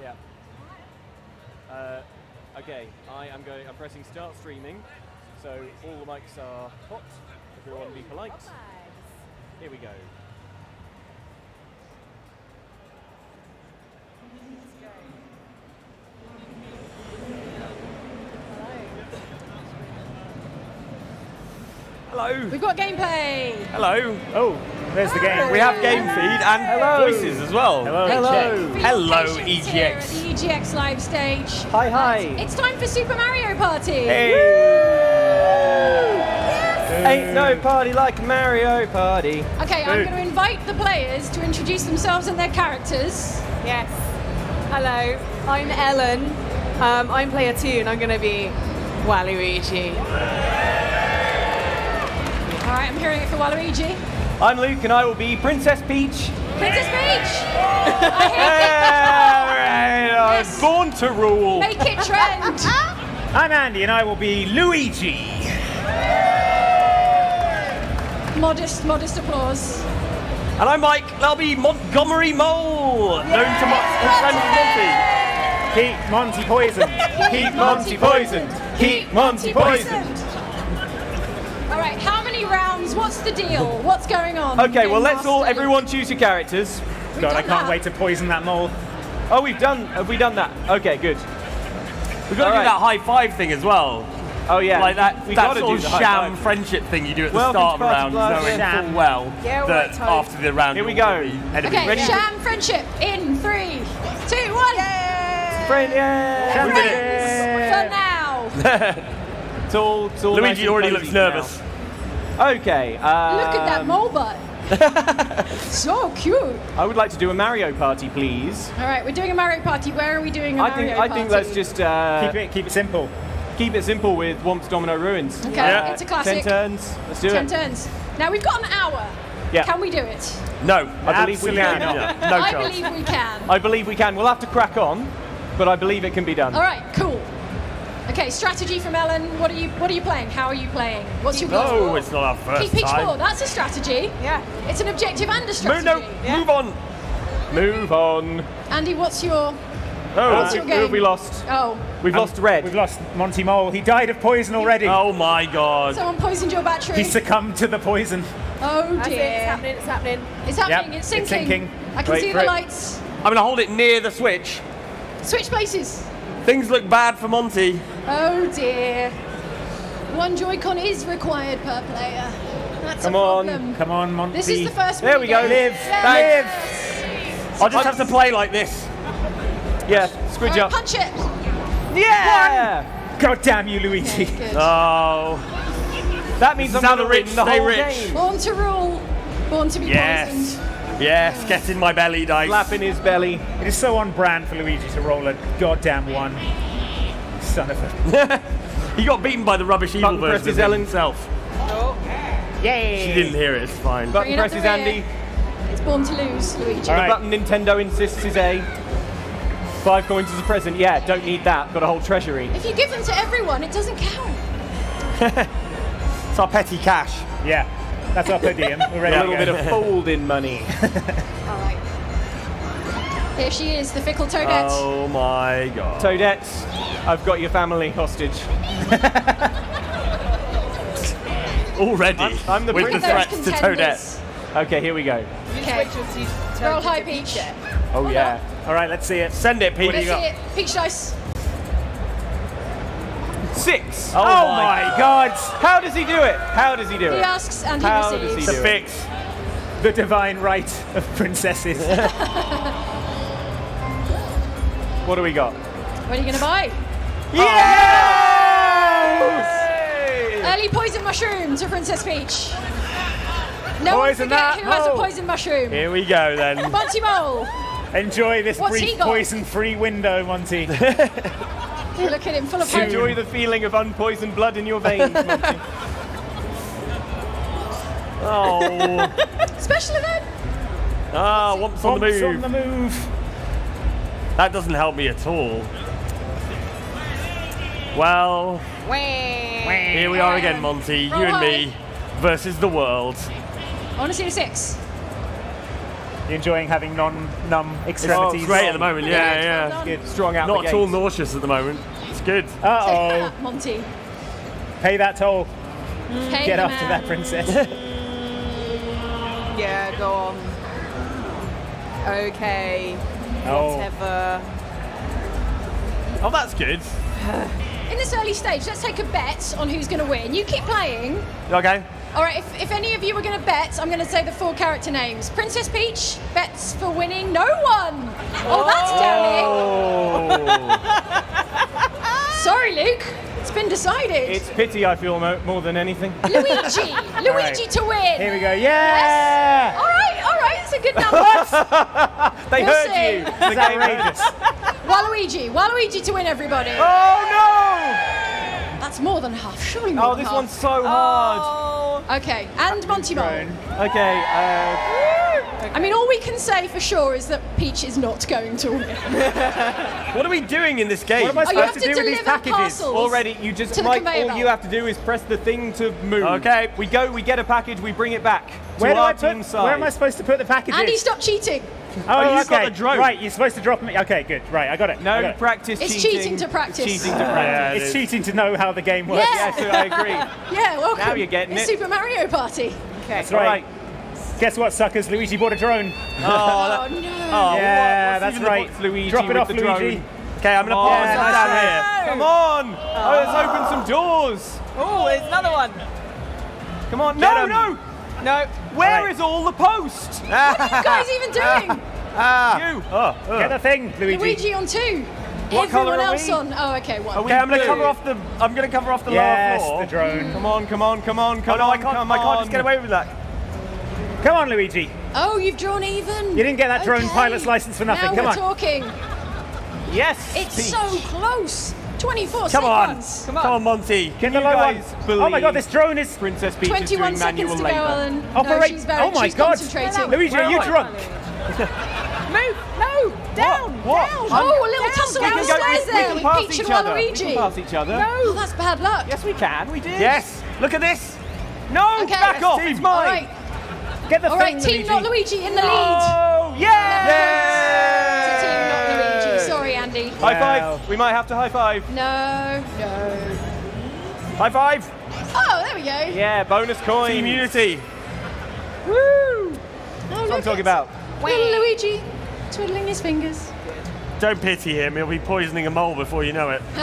Yeah. Uh, okay, I am going. I'm pressing start streaming, so all the mics are hot. If we want to be polite. Here we go. Hello. We've got gameplay. Hello. Oh, there's the game. We have game feed and Hello. voices as well. Hello. Hello. Thank you for your Hello, patience here at EGX. the EGX live stage. Hi, hi. It's time for Super Mario Party. Ain't no party like Mario Party. Okay, I'm going to invite the players to introduce themselves and their characters. Yes. Hello, I'm Ellen. Um, I'm player two, and I'm going to be Waluigi. All right, I'm hearing it for Waluigi. I'm Luke and I will be Princess Peach. Princess Peach. I Alright, I was born to rule. Make it trend. I'm Andy, and I will be Luigi. modest, modest applause. And I'm Mike, and I'll be Montgomery Mole, known to my friend Monty. Keep Monty poisoned. Keep Monty poisoned. Keep Monty poisoned. All right, how many rounds? What's the deal? What's going on? Okay, well let's all, everyone choose your characters. We've God, I can't that. wait to poison that mole. Oh, we've done, have we done that? Okay, good. We've got to All do that high five thing as well. Oh yeah, Like that, we that gotta sort do of the high sham five. friendship thing you do at the Welcome start of to a Party round, Blood. knowing Sham. full well Yeah, all that right, after the round Here we go. Okay, Ready to- sham friendship in three, two, one. Friend, yeah. We did. For now. It's all, it's all Luigi and already cozy looks now. Nervous. Okay. Um, Look at that mole butt. so cute. I would like to do a Mario Party, please. All right, we're doing a Mario Party. Where are we doing a I Mario think Party? I think let's just uh, Keep it, keep it simple. keep it simple with Whomp's Domino Ruins. Okay, Yeah. it's a classic. Ten turns. Let's do Ten it. turns. Now we've got an hour. Yeah. Can we do it? No, I believe we can. not. Yeah, no I chance. believe we can. I believe we can. We'll have to crack on, but I believe it can be done. All right, cool. Okay, strategy from Ellen. What are you What are you playing? How are you playing? What's your goal? No, it's not our first Keep Peach time. four. That's a strategy. Yeah. It's an objective and a Move, strategy. no, Yeah. move on. Move on. Andy, what's your Oh, What's your who have game? we lost? Oh, We've um, lost Red. We've lost Monty Mole. He died of poison already. Oh my god. someone poisoned your battery. He succumbed to the poison. oh That's it. It's happening. It's happening. It's happening. Yep, it's it's sinking. sinking. I can Wait see the it. lights. I'm going to hold it near the switch. Switch places. Things look bad for Monty. Oh dear. One Joy-Con is required per player. That's Come a on. problem. Come on, Monty. This is the first There we go. get. Live. Yes. I'll just have to play like this. Yeah, All squidge right, up. punch it. Yeah. God damn you, Luigi. Good. Oh, That means I'm This going to the rich win the stay whole rich. game. Born to rule. Born to be yes. poisoned. Yes, get in my belly, dice. Slap in his belly. It is so on brand for Luigi to roll a goddamn one. Son of a. He got beaten by the rubbish evil Button version presses of him Ellen. himself. Yay! She didn't hear it, it's fine. Button Bring it up presses the Andy. rear. It's born to lose, Luigi. All The button Nintendo insists is A. Five coins as a present. Yeah, don't need that. Got a whole treasury. If you give them to everyone, it doesn't count. It's our petty cash. Yeah, that's our per diem. We're ready A ready little to bit of fold-in money. All right. Here she is, the fickle toadette. Oh my god. Toadettes, I've got your family hostage. Already. I'm- I'm the with Bring the princess. threats to. Toadette. Okay, here we go. Okay. Switches Roll high peach. yet. Oh yeah. All right, let's see it. Send it, Pete. Let's see it. Peach dice. Six. Oh, oh my God! How does he do it? How does he do He it? He asks and he How does he do The it? fix. The divine right of princesses. What do we got? What are you going to buy? Yes! Early poison mushroom to Princess Peach. No one Poison forget that who has a hole. poison mushroom. Here we go then. Monty Mole. Enjoy this What's brief poison-free window, Monty. Look at him, full of hope. Enjoy the feeling of unpoisoned blood in your veins. Monty. Oh. Special event. Ah, Whomps on the Whomps move. on the move. That doesn't help me at all. Well, here we are again, Monty. You Roll and me versus the world. I want to see a six. You enjoying having non-numb It's extremities? great at the moment. Yeah, Good, yeah. Good. Strong out Not at all nauseous at the moment. It's good. Uh oh. Monty. Pay that toll. Pay Get the after that princess. Yeah, go on. Okay. Oh. Whatever. Oh, that's good. In this early stage, let's take a bet on who's going to win. You keep playing. Okay. All right, if, if any of you are going to bet, I'm going to say the four character names. Princess Peach bets for winning no one. Oh, that's damning. Oh. Sorry, Luke. It's been decided. It's pity I feel mo- more than anything. Luigi. Luigi right. to win. Here we go. Yes. Yeah. All right, all right. It's a good number. They We'll heard see. you. The It's game outrageous. Waluigi. Waluigi to win, everybody. Oh That's more than half. Surely more Oh, than this half. one's so hard. Oh. Okay, and Monty Mole. Okay. Uh, I mean, all we can say for sure is that Peach is not going to win. What are we doing in this game? What am I Oh, supposed to to do with these packages? already, you just To the Mike. conveyor All belt. you have to do is press the thing to move. Okay. We go. We get a package. We bring it back Where to do our I put? team side. Where am I supposed to put the packages? Andy, stop cheating. Oh, Oh, you've got okay. the drone. Right, you're supposed to drop me. Okay, good. Right, I got it. No got it. practice It's cheating. cheating to practice. It's cheating to practice. it It's is. cheating to know how the game works. Yeah. Yes, I agree. Yeah, welcome. Now you're getting It's it. Super Mario Party. Okay. That's All right. right. Guess what, suckers? Luigi bought a drone. Oh, Oh, no. oh, yeah, what- that's right. box, Luigi Drop it off, the Luigi. drone? Okay, I'm gonna Oh, pause yeah, this down one. here. Come on! Oh. oh, let's open some doors. Oh, there's another one. Come on! Get No, 'em. no! No. Where Right. is all the post? What are you guys even doing? Ah. you. Oh, oh. Get the thing, Luigi. Luigi on two. What colour Everyone are else we? on. Oh, okay, one. Are we Okay, I'm gonna cover off the. I'm gonna cover off the Yes, lower floor. the drone. Come on, come on, come on, Oh come no, on, I can't. come I can't on. just get away with that. Come on, Luigi. Oh, you've drawn even. You didn't get that drone Okay. pilot's license for nothing. Now Come we're on. talking. Yes. It's Peach. so close. 24 Come on. seconds. Come on. Come on, Monty. Get the you low one. guys Oh my god, this drone is. Princess Peach is 21 doing seconds manual to go, labour. Ellen. No, she's very, oh my she's god. concentrating. Luigi, are you I? drunk? Move. No. Down. What? Down. Oh, a little Down, tussle We on can the stairs We, we there can with pass Peach each and other. We can pass each other. Oh, that's bad luck. Yes, we can. We did. Yes. Look at this. No. Okay. Back off. It's mine. All right, Get the all thing, right, team Luigi. not Luigi in the lead. Oh, yeah! It's a team not Luigi. Sorry, Andy. High Wow. five. We might have to high five. No, no. High five. Oh, there we go. Yeah, bonus coin. Team Unity. Woo! Oh, That's what I'm look, talking about. Little Luigi twiddling his fingers. Don't pity him. He'll be poisoning a mole before you know it.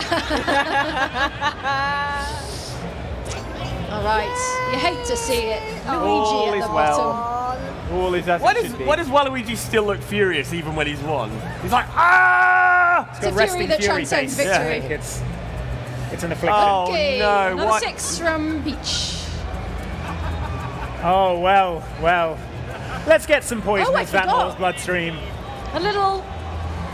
All right. You hate to see it. All Luigi is at the well. bottom. All is as Why it should be. Why does Waluigi still look furious even when he's won? He's like ah. It's Got a fury resting that fury transcends face. Yeah. Victory. think it's it's an affliction. Oh Okay, no! Another Why? six from Peach. Oh well, well. Let's get some poison Oh, into that forgot. mole's bloodstream. A little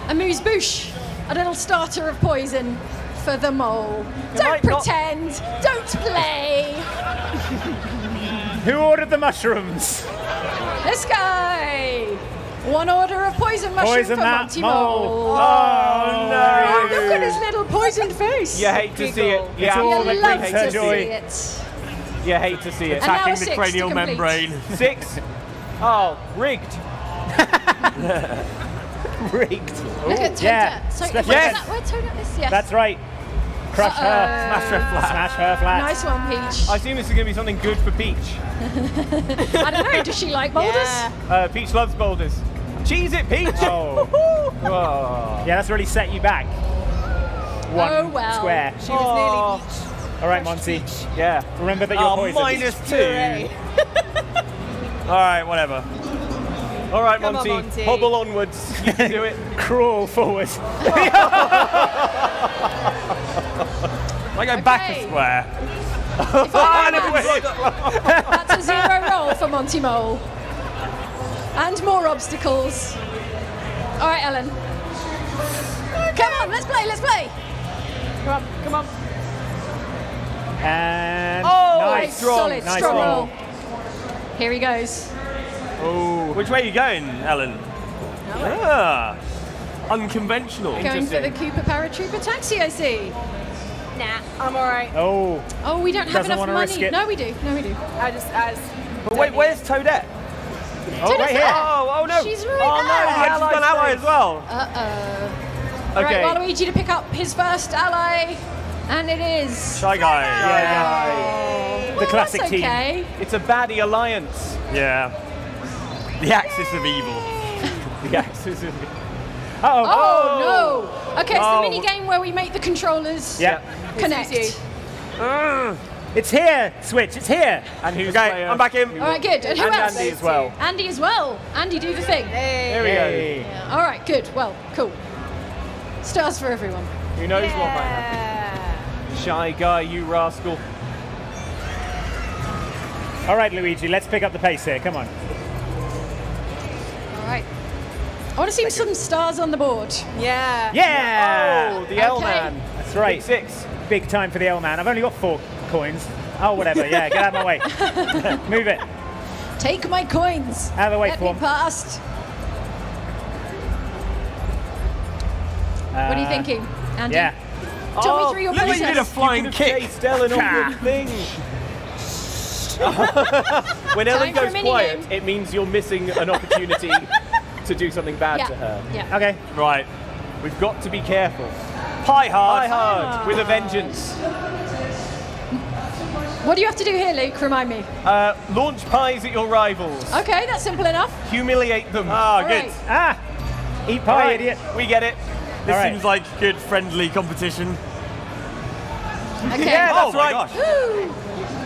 amuse bouche. A little starter of poison for the mole. Don't might not- pretend. Don't play. Who ordered the mushrooms? This guy. One order of poison mushroom Poison for Monty mole. Mole. Oh, Oh, no! look at his little poisoned face. You hate to see it. Yeah, You all love brings to her see it. You hate to see it. Attacking the cranial membrane. Six. Oh, rigged. Rigged. Look at Toadette. yeah. So, Special where's effects. that? Where Toadette is? Yes. That's right. Crush her. Uh-oh. Smash her flat. Smash her flat. Nice one, Peach. I assume this is going to be something good for Peach. I don't know. Does she like boulders? Yeah. Uh, Peach loves boulders. Cheese it, Peach. Oh. Oh. Yeah, that's really set you back. One Oh, well. square. She was nearly Peach. All right, Monty. Yeah. Remember that you're Oh, poisoned. minus two. All right, whatever. All right, Come on, Monty. Monty. Hobble onwards. You can do it. Crawl forward. I go back a square. If I remember, That's a zero roll for Monty Mole. And more obstacles. All right, Ellen. Come on, let's play, let's play. Come on. Come on. And Oh, nice. strong, Solid, nice strong roll. roll. Here he goes. Oh, which way are you going, Ellen? Ah, unconventional. Going for the Koopa Paratroopa taxi, I see. Nah, I'm all right. Oh, Oh, we don't have Doesn't enough money. No, we do. No, we do. I just as. But wait, where's Toadette? Oh, right here. Oh, oh no! She's right oh no! there. The ally's gone ally as well. Uh-oh. Okay. Right, Waluigi to pick up his first ally, and it is. Shy guy. Yeah, Well, the classic that's team. It's a baddie alliance. Yeah. The axis of evil. The axis of Uh-oh. Oh, no! Oh. Okay, it's Oh. the mini game where we make the controllers Yeah. connect. It's It's here, Switch. It's here. And who's Okay, player? I'm back in. All right, good. And who And else? Andy as well. Andy as well. Andy, do the thing. There we go. Hey. All right, good. Well, cool. Stars for everyone. Who knows what might happen? Shy guy, you rascal. All right, Luigi. Let's pick up the pace here. Come on. All right. I want to see some stars on the board. Yeah. Yeah. Oh, the L-Man. That's right. Big six. Big time for the L man. I've only got four coins. Oh, whatever. Yeah, get out of my way. Move it. Take my coins. Out of the way, Let Form. me past. what are you Uh, thinking, Andy? Yeah. Talk Oh, me through your look what you process. did a flying You could have kick. chased Ellen on Ah. thing. when Ellen Time goes quiet, game. it means you're missing an opportunity to do something bad yeah. to her. Yeah. Okay. Right. We've got to be careful. Pie hard. Pie hard with a vengeance. What do you have to do here, Luke? Remind me. Uh, launch pies at your rivals. Okay, that's simple enough. Humiliate them. Ah, All good. right. Ah. Eat pie, right, idiot. We get it. This All right. seems like good friendly competition. Okay. Yeah, oh that's my right. gosh. Woo!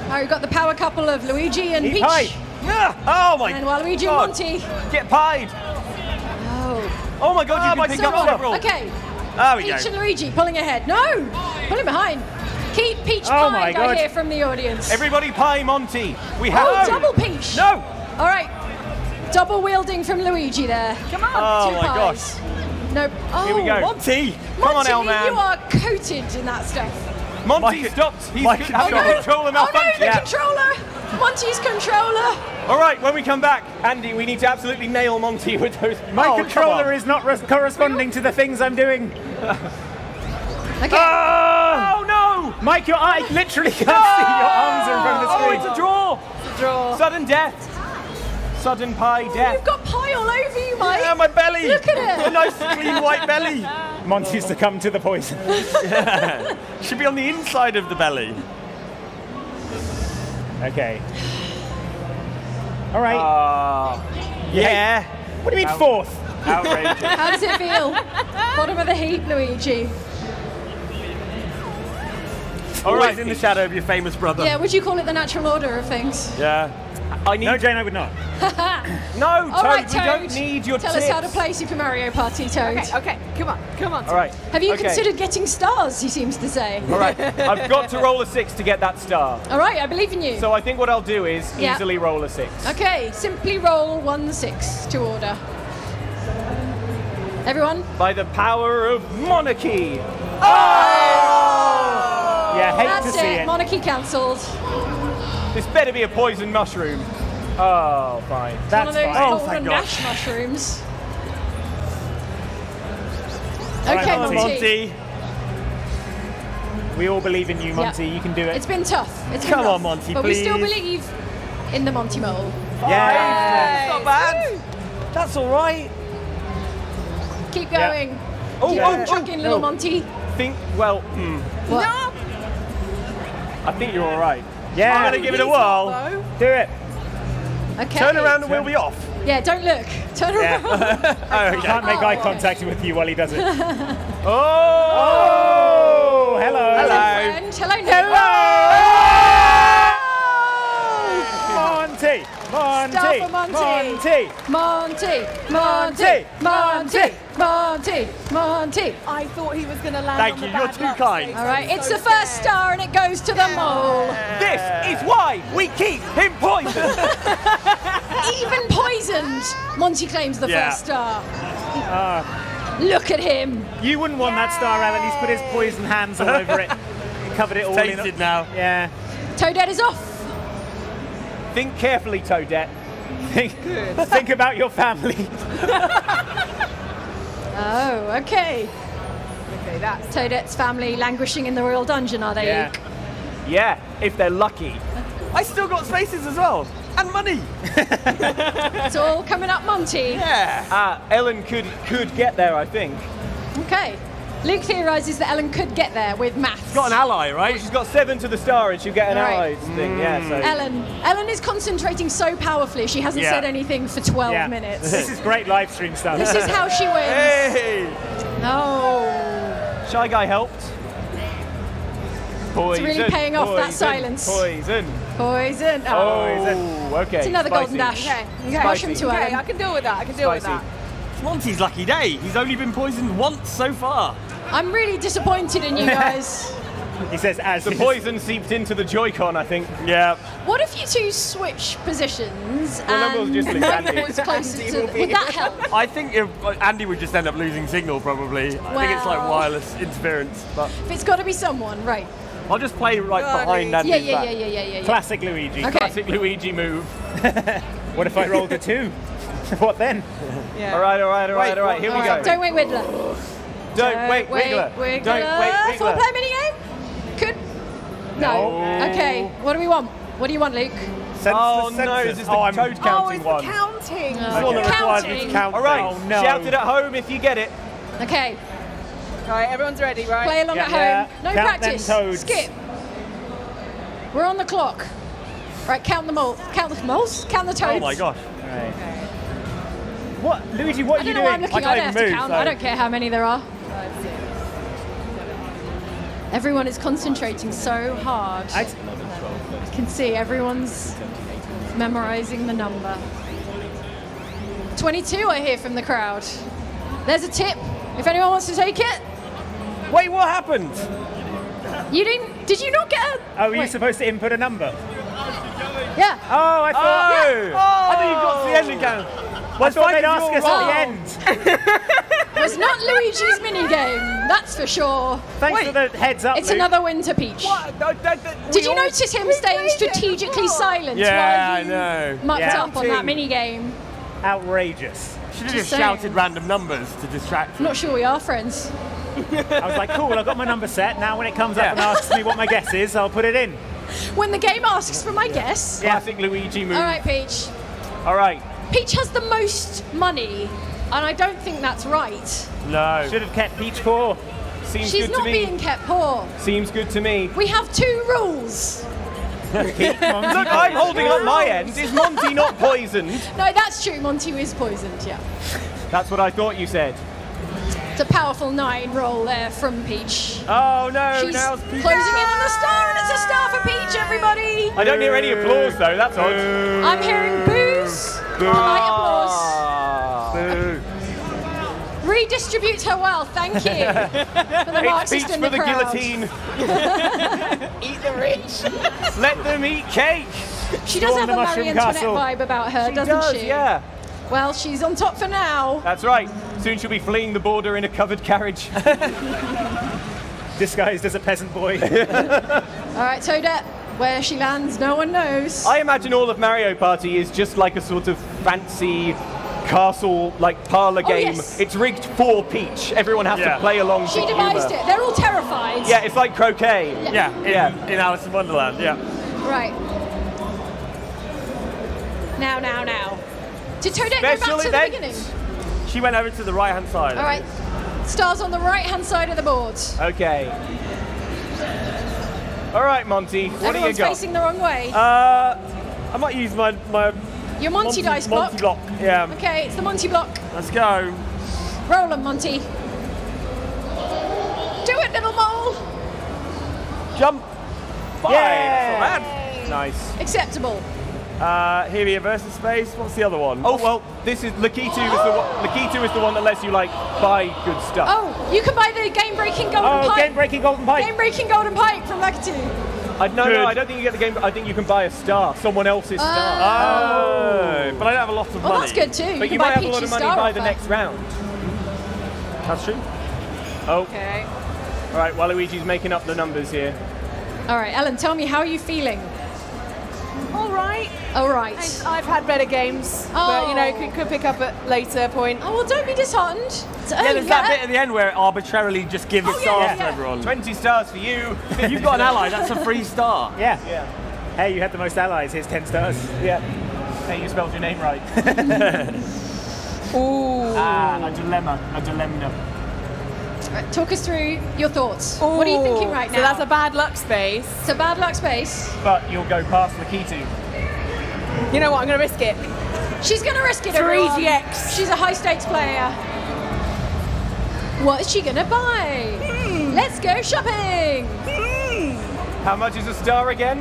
Oh, we've got the power couple of Luigi and Eat Peach. pie. Yeah. Oh my And Waluigi and God. Monty. Get pied. Oh. Oh my god, you Oh can my pick God. up So, several. okay. There we Peach go. and Luigi pulling ahead. No! Pulling behind. Keep Peach Oh my pied, I hear from the audience. Everybody pie Monty. We have oh, double Peach. No. All right. Double wielding from Luigi there. Come on. Oh Two my pies. Nope. Oh, Here we go. Oh, Monty. Come on, Monty, L-man. you are coated in that stuff. Monty My- stopped. He's my having oh, controller- a controller oh no, malfunction. the controller! Monty's controller! All right, when we come back, Andy, we need to absolutely nail Monty with those. My Oh, controller is not res- corresponding to the things I'm doing. Okay. Ah! Ah! Oh no! Mike, your eye literally can't see. Your arms are in front of the Oh, screen. it's a draw. It's a Draw. Sudden death. Sudden pie death. You've got pie all over you, Mike. Yeah, my belly. Look at it. A nice clean white belly. Monty's succumbed to the poison. yeah. Should be on the inside of the belly. Okay. All right. Ah, Yeah. what do you mean fourth? outrageous. How does it feel? Bottom of the heap, Luigi. Always in the shadow of your famous brother. Yeah, would you call it the natural order of things? Yeah. I need. No, Jane, I would not. no, All Toad, right, we Toad. don't need your Tell tips. us how to play Super Mario Party, Toad. Okay, okay, come on, come on. All right. Have you okay. considered getting stars, he seems to say. All right. I've got to roll a six to get that star. All right, I believe in you. So I think what I'll do is Yeah. easily roll a six. okay, simply roll one six to order. Everyone? By the power of monarchy. Oh! Yeah, hate That's to see it. it. Monarchy cancelled. This better be a poison mushroom. Oh, fine. That's one of those fine. Oh, golden thank Nash mushrooms. Okay, Monty. Monty. Monty. We all believe in you, Monty. You can do it. It's been tough. It's been Come rough, on, Monty, But we still believe in the Monty Mole. yeah. Not bad. That's all right. Keep Yeah. going. Oh, Keep oh, on trucking, little oh. Monty. Think, well, hmm, What? I think you're all right. Yeah. I'm gonna give it a whirl. Do it. Okay. Turn around and we'll be off. Yeah, don't look. Turn Yeah. around. Oh, He okay. can't make eye Oh. contact with you while he does it. Oh! Oh, hello. Hello, friend. Hello, Nick. Monty. Monty. Star for Monty. Monty. Monty, Monty, Monty, Monty, Monty. I thought he was going to land Thank on the you, you're too kind. All right, I'm it's so the first scared. star and it goes to the mole. This is why we keep him poisoned. Even poisoned, Monty claims the Yeah. first star. Uh. Look at him. You wouldn't want that star, Alan. He's put his poison hands all over it. Covered it all in. Tainted now. Yeah. Toadette is off. Think carefully, Toadette. Think, think about your family. Oh, okay. Okay, that's Toadette's family languishing in the royal dungeon, are they? Yeah. Yeah, if they're lucky. I still got spaces as well. And money. It's all coming up Monty. Yeah. Ah, Ellen could could get there, I think. Okay. Luke theorises that Ellen could get there with maths. She's got an ally, right? She's got seven to the star, and she'll get an Right. allies thing. Yeah. So. Ellen. Ellen is concentrating so powerfully she hasn't Yeah. said anything for 12 Yeah. minutes. This is great live stream stuff. this is how she wins. Hey. No. Shy guy helped. Poison. really paying off that silence. Poison. Poison. Oh. Oh, okay. It's another spicy. golden dash. Okay, okay. Smash him to Okay, Ellen. I can deal with that. I can deal with that. It's Monty's lucky day. He's only been poisoned once so far. I'm really disappointed in you guys. He says as The poison seeped into the Joy-Con, I think. Yeah. what if you two switch positions Well, then we'll and just leave Mike Andy. was closer to... Would that help? I think if, uh, Andy would just end up losing signal probably. I think it's like wireless interference. But If it's got to be someone, right. I'll just play right Go behind Luigi. Andy's Yeah, yeah, back. yeah, yeah, yeah, yeah. yeah. classic Luigi. Okay. Classic Luigi move. What if I rolled a two? what then? Yeah. All right, all right, all right, Wait, all right. Here we All go. don't wait, Widdler. Don't wait, wait, Wiggler. Wiggler. Don't wait, Four Wiggler. player minigame? Could. No. Okay. What do we want? What do you want, Luke? Senseless Oh no, this is the oh, I'm toad Oh, it's one. the counting. the one that requires me Counting. All right, Oh, no. shout it at home if you get it. Okay. All right, everyone's ready, right? Play along Yeah, at yeah. home. No Count them practice. toads. Skip. We're on the clock. Right, count them all. Count the moles. Count the toads. Oh my gosh. Right. What, Luigi? What I are you why I'm doing? looking. I can't don't have even to move, count. so- I don't care how many there are. Everyone is concentrating so hard. I- can see everyone's memorizing the number. 22, I hear from the crowd. There's a tip. If anyone wants to take it, Wait, what happened? you didn't. Did you not get a? Oh, were you supposed to input a number? Yeah. Oh, I thought. Oh, thought. I thought you got to the end again. I Well, thought they'd fine, ask us wrong. at the end. It was not Luigi's minigame, that's for sure. Thanks Wait. for the heads up. It's Luke. another Winter Peach. What? No, that- that- Did you notice him staying strategically silent Yeah, while I you know. mucked Yeah. up on that minigame? outrageous. Should have Just just shouted random numbers to distract. I'm not sure we are friends. I was like, cool, I've got my number set. Now, when it comes up and asks me what my guess is, I'll put it in. When the game asks for my guess. Classic Luigi move. All right, Peach. All right. Peach has the most money, and I don't think that's right. No. Should have kept Peach Core. Seems She's good not to me. being kept poor. Seems good to me. We have two rules. Look, I'm holding up my end. Is Monty not poisoned? No, that's true. Monty is poisoned, yeah. That's what I thought you said. It's a powerful nine roll there from Peach. Oh no, She's now closing in on the star, and it's a star for Peach, everybody. I don't hear any applause though. That's odd. I'm hearing boos. Light applause. Boo. Redistribute her wealth, thank you. For the It's Marxist Peach in for the, the guillotine. Eat the rich. Let them eat cake. She does Storm have the a Marie Antoinette Castle. vibe about her, She doesn't does, she? yeah. Well, she's on top for now. That's right. Soon she'll be fleeing the border in a covered carriage. disguised as a peasant boy. All right, Toadette, where she lands, no one knows. I imagine all of Mario Party is just like a sort of fancy castle like parlor Oh, game. yes. It's rigged for Peach. Everyone has Yeah. to play along she to devised humour. it. They're all terrified. Yeah, it's like croquet. Yeah, in, Yeah. in Alice in Wonderland, yeah. Right. Now, now, now. Did Toadette Special go back to the beginning? She went over to the right hand side. All right. Stars on the right-hand side of the board. Okay. All right, Monty. What do you Everyone's got? facing the wrong way. Uh, I might use my, my Your Monty, dice block. Monty block. Yeah, Okay, it's the Monty block. let's go. Roll 'em, Monty. Do it, little mole. Jump. Five. Yeah. That's not bad. Nice. Acceptable. Uh, here we versus space. What's the other one? Oh well, this is Lakitu is the one. Lakitu is the one that lets you like buy good stuff. Oh, you can buy the game-breaking golden oh, pipe. game breaking golden pipe. Game-breaking golden pipe from Lakitu. I, no, Good. no, I don't think you get the game. I think you can buy a star, someone else's star. Oh, but I don't have a lot of Well, money. that's good too. But you might have a lot of money star by the next round. That's true. Oh, Okay. all right. Waluigi's making up the numbers here. All right, Ellen, tell me how are you feeling? All right. All right. I- I've had better games, but you know, Oh. could, could pick up at later point. Oh well, don't be disheartened. It's Yeah, early there's that bit at the end where it arbitrarily just gives Oh, stars yeah, to everyone. Twenty stars for you. If you've got an ally, that's a free star. Yeah. yeah. Hey, you had the most allies. Here's 10 stars. Yeah. Hey, you spelled your name right. Ooh. ah, a dilemma. A dilemma. Right, talk us through your thoughts. What are you thinking right now? So that's a bad luck space. It's a bad luck space. But you'll go past Lakitu. You know what? I'm going to risk it. She's going to risk it. Three everyone. GX. She's a high stakes player. What is she going to buy? Hmm. Let's go shopping. How much is a star again?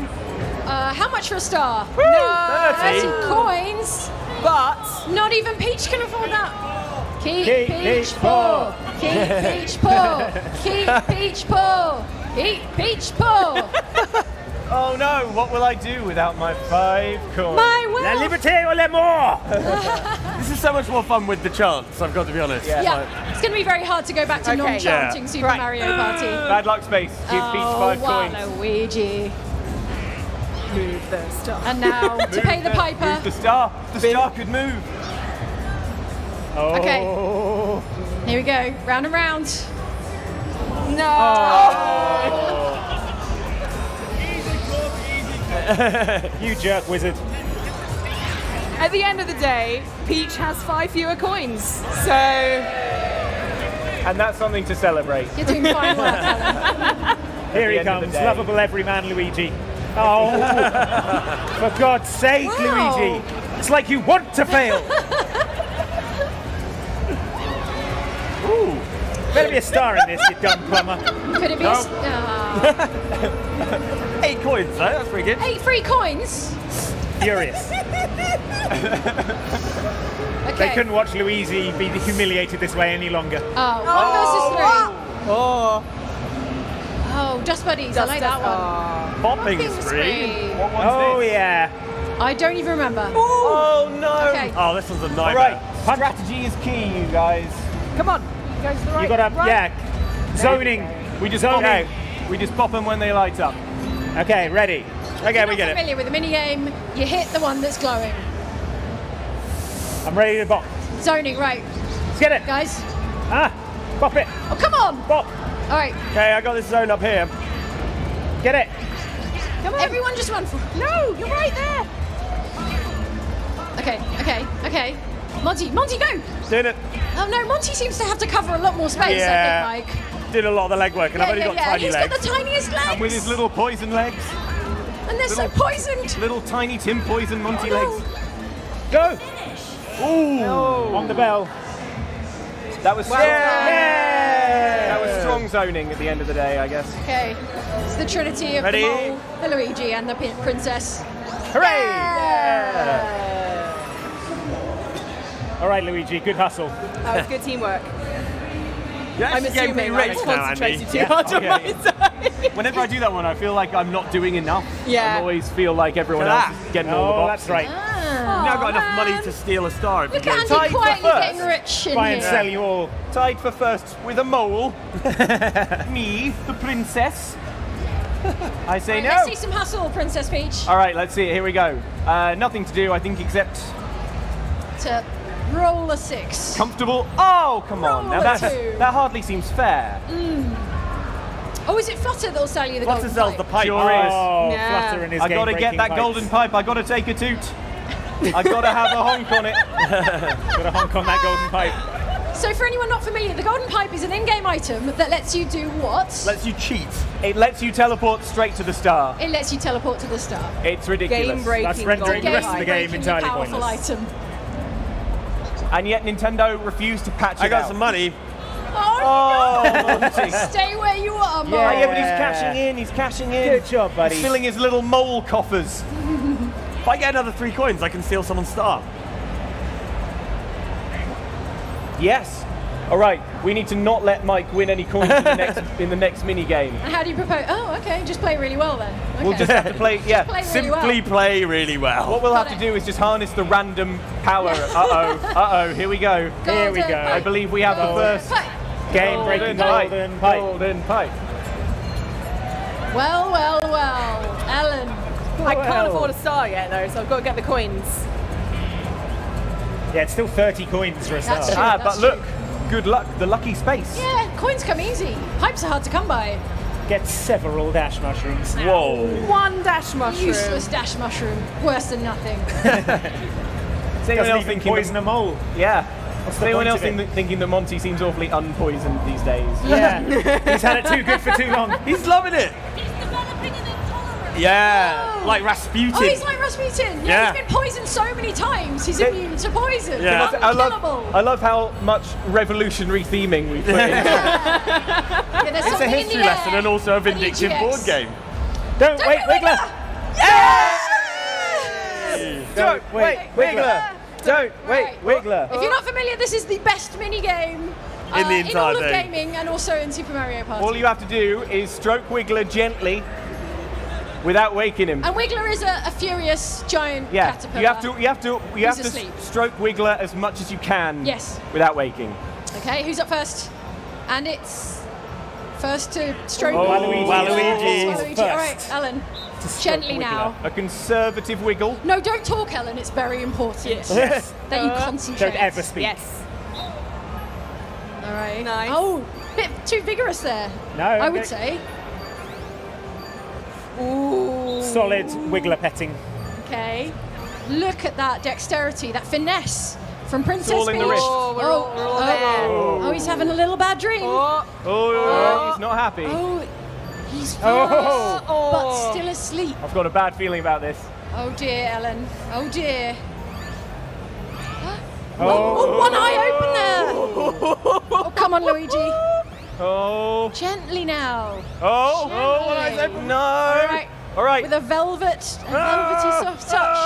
Uh, how much for a star? No. 30 coins. But Not even Peach can afford that. Keep, Keep Peach Peach poor. Keep Peach poor. Keep Peach poor. Keep Peach poor. Oh no, what will I do without my five coins? My La will. liberté ou la mort! This is so much more fun with the chance, I've got to be honest. Yeah. Yeah, it's going to be very hard to go back to Okay. non-chanting Yeah. Super Right. Mario Party. Bad luck space. Give oh, Peach oh, five coins. Waluigi. move the stuff. And now to pay the piper. Move the star. The star could move. Oh. Okay. Here we go, round and round. No. You jerk wizard. At the end of the day, Peach has five fewer coins. So And that's something to celebrate. You're doing fine work, Helen. Here he the end of the comes, day. lovable everyman Luigi. Oh, for God's sake, Wow. Luigi. It's like you want to fail. Ooh, better be a star in this, you dumb plumber. Could it be a s- Ah. Eight coins, though, that's pretty good. eight free coins? Furious. Okay. They couldn't watch Luigi be humiliated this way any longer. Oh, one versus three. Oh, Oh, Dust Buddies. I like that one. Popping Popping spree. spree. What one's Oh, this? yeah. I don't even remember. Oh no. Okay. Oh, this one's a All nightmare. right. Strategy is key, you guys. come on. Goes the right. You gotta, right. yeah. Zoning. We just Zoning. pop, we just pop them when they light up. Okay, ready. Okay, we get not it. familiar with the mini game, you hit the one that's glowing. I'm ready to bop. Zoning, right, Let's get it. guys. Ah, bop it. Oh, come on. Bop. All right, Okay, I got this zone up here. Get it. Come on. Everyone just run for. No, you're right there. Okay, okay, okay. Monty, Monty, go. Doing it. Oh no, Monty seems to have to cover a lot more space. Yeah. I think, Mike. Did a lot of the legwork, and Yeah, I've only yeah, got yeah. tiny He's legs. got the tiniest legs. And with his little poison legs, and they're so poisoned. little tiny Tim Poison Monty Oh, legs. Go. Ooh. On the bell. That was strong. Yeah. That was strong zoning at the end of the day, I guess. Okay, it's the trinity of Ready? the mole, the Luigi, and the princess. Hooray! All right, Luigi, good hustle. That was good teamwork. You're I'm actually getting pretty assuming I rich was now, Andy. concentrated too Yeah, hard on my side. Whenever I do that one, I feel like I'm not doing enough. Yeah. I always feel like everyone else is getting all the Oh, boxes. that's right. Ah, Now I've got enough money to steal a star. If Look you at go. Andy Tied for quietly first. getting rich in Try and here. sell you all. Tied for first with a mole. Me, the princess. I say Right, no. Let's see some hustle, Princess Peach. All right, let's see it. Here we go. Uh, nothing to do, I think, except To roll a six. comfortable. Oh, come on. Now a that's, two. that hardly seems fair. Mm. Oh, is it Flutter that'll sell you the Flutter golden sells pipe? the pipe. Sure is. Oh, Yeah. flutter in his I gotta get that pipes. golden pipe. I gotta take a toot. I gotta have a honk on it. Gotta honk on that golden pipe. So, for anyone not familiar, the golden pipe is an in-game item that lets you do what? Lets you cheat. It lets you teleport straight to the star. it lets you teleport to the star. It's ridiculous. Game breaking. That's rendering the rest of the game Game-breakingly entirely powerful pointless. item. And yet Nintendo refused to patch it I got out. some money. Oh, Oh, no! Stay where you are, Mark. Yeah, yeah, but he's cashing in. He's cashing in. Good job, buddy. He's filling his little mole coffers. If I get another three coins, I can steal someone's star. Yes. All right. We need to not let Mike win any coins in the next in the next mini game. And how do you propose? Oh, okay. Just play really well then. Okay. We'll just have to play. Yeah. play really Simply well. play really well. What we'll have Got to do is just harness the random power. Uh oh. Uh oh. Here we go. Here we Golden go. I believe we have the first pipe. Game-breaking golden pipe. Golden pipe. Well, well, well. Ellen. I can't afford a star yet though, so I've got to get the coins. Yeah, it's still 30 coins for a star. true. Ah, that's but look. Good luck. The lucky space. Yeah, coins come easy. Pipes are hard to come by. Get several dash mushrooms. Whoa. One dash mushroom. Useless dash mushroom. Worse than nothing. Is anyone else even thinking poison a mole. Yeah. What's Is the anyone else think, thinking that Monty seems awfully unpoisoned these days? Yeah. He's had it too good for too long. He's loving it. Yeah, like Rasputin. Oh, he's like Rasputin. Yeah, Yeah. he's been poisoned so many times. He's Yeah. immune to poison. Yeah. I love, I love how much revolutionary theming we put in. Yeah, it's a history lesson and also a vindictive board game. Don't Don't wait, wait, Wiggler. Don't wait, Wiggler. Don't wait, Wiggler. If you're not familiar, this is the best mini game uh, In the in entire all of thing. gaming and also in Super Mario Party. All you have to do is stroke Wiggler gently without waking him. and Wiggler is a, a furious giant Yeah, caterpillar. you have to you have to you have to asleep. s- stroke Wiggler as much as you can Yes. without waking. Okay, who's up first? And it's first to stroke. Oh, Waluigi. Waluigi. Waluigi. First. All right, Ellen. Gently now. A conservative wiggle. No, don't talk, Ellen. It's very important Yes. that you concentrate. Don't ever speak. Yes. All right. Nice. Oh, bit too vigorous there. No, I okay. would say. Solid Wiggler petting. Okay. Look at that dexterity, that finesse from Princess it's all in the Peach. wrist. Oh, we're all- we're all oh, oh, oh. oh, he's having a little bad dream. Oh, Oh, oh he's not happy. Oh, he's furious, Oh. but still asleep. I've got a bad feeling about this. Oh dear, Ellen. Oh dear. Oh. Oh, one eye open there. Oh, come on, Luigi. Oh, Gently now. oh, oh, one eye's Gently. open. No. All right. All right. With a velvet, a velvety soft touch.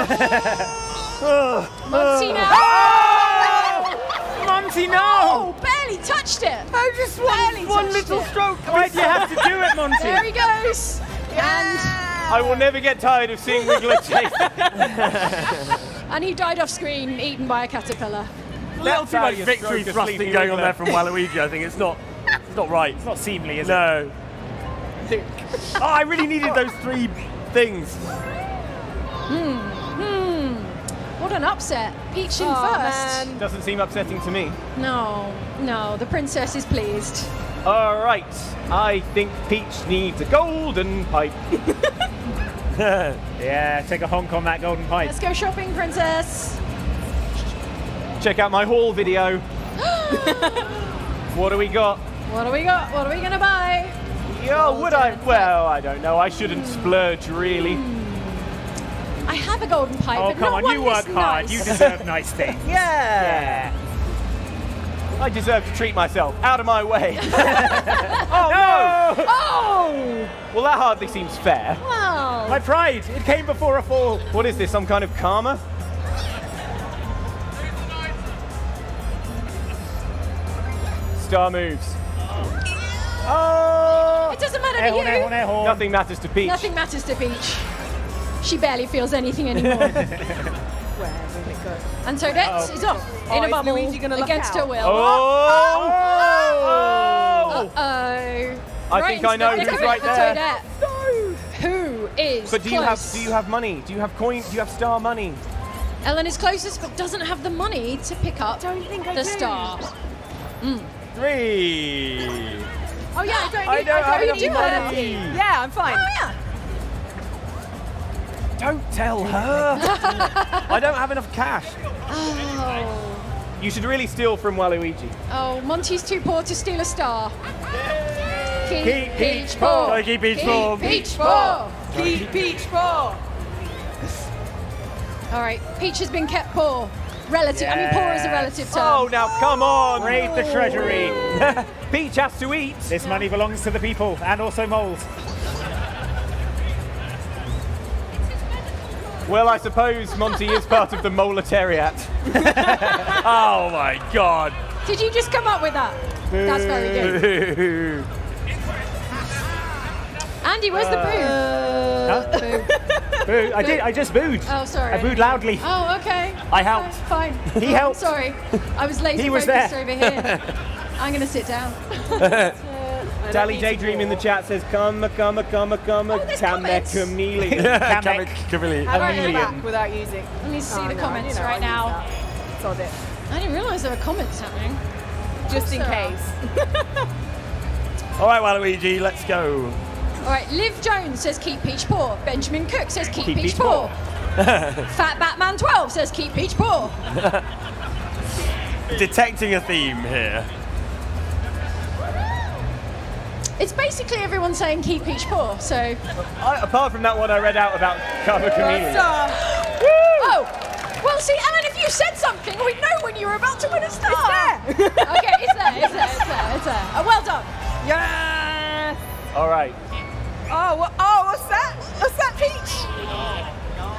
Monty now. Ah! Monty, no! Oh, barely touched it. I just Barely one touched little it. stroke. Why do you have to do it, Monty? There he goes. And I will never get tired of seeing Wiggler chase. and he died off screen, eaten by a caterpillar. A little too much victory thrusting going on there from Waluigi. I think it's not, it's not right. It's not seemly, is it? No. Oh, I really needed those three things. Hmm. What an upset. Peach in oh, first. man. Doesn't seem upsetting to me. No, no, the princess is pleased. All right. I think Peach needs a golden pipe. Yeah, take a honk on that golden pipe. Let's go shopping, princess. Check out my haul video. what do we got? What do we got? What are we gonna buy? Yeah, would I? Well, I don't know. I shouldn't splurge, really. I have a golden pipe, Oh, but come not on, you work this hard. You deserve nice things. Yeah. I deserve to treat myself. Out of my way. oh, no! Oh, Well, that hardly seems fair. My pride, it came before a fall. What is this? Some kind of karma? Star moves. Oh! It doesn't matter Air to horn, you. horn, horn. Nothing matters to Peach. Nothing matters to Peach. She barely feels anything anymore. Where did it go? and Toadette is off Oh, in a oh, bubble Luigi gonna look against her will. Oh! oh! Uh-oh. I Right think I know the who's right it for there. Toadette. Who is But do you have do you have money? Do you have coin? Do you have star money? Ellen is closest, but doesn't have the money to pick up Don't think I the do. star. Three. Oh yeah, I don't I need. don't have I enough don't need money. money. Yeah, I'm fine. Oh yeah. Don't tell her. I don't have enough cash. Oh. you should really steal from Waluigi. Oh, Monty's too poor to steal a star. Keep, Keep Peach Peach poor. Gotta keep Peach poor. Peach poor. Keep Peach poor. All right, Peach has been kept poor. Relative. I mean, poor is a relative term. Oh, now come on. Raid the treasury. Peach has to eat. This money belongs to the people and also moles. Well, I suppose Monty is part of the Moletariat. Oh my god. Did you just come up with that? That's very good. Andy, where's the Huh? boo? Boo. Boo. I did. I just booed. Oh, sorry. I booed loudly. Oh, okay. I helped. Fine. He helped. Sorry. I was lazy He was there. over here. I'm going to sit down. Dally Daydream in the chat says, come, come, come, come, Oh, there's come, comments. chameleon. Kamek. Kamili. How do I go back without using? Let me see Oh, the no, comments you know, right use now. that. Sod it. I didn't realise there were comments happening. Just in Also- case. All right, Waluigi, let's go. All right, Liv Jones says keep Peach poor. Benjamin Cook says keep, Keep Peach Peach poor. Fat Batman 12 says keep Peach poor. Detecting a theme here. It's basically everyone saying keep Peach poor. So, I, apart from that one I read out about Karma Chameleon. oh, well, see, Ellen, if you said something, we'd know when you were about to win a star. It's there. okay, it's there, it's there, it's there, it's there. Oh, well done. Yes! All right. Oh, wha- oh, what's that? What's that, Peach?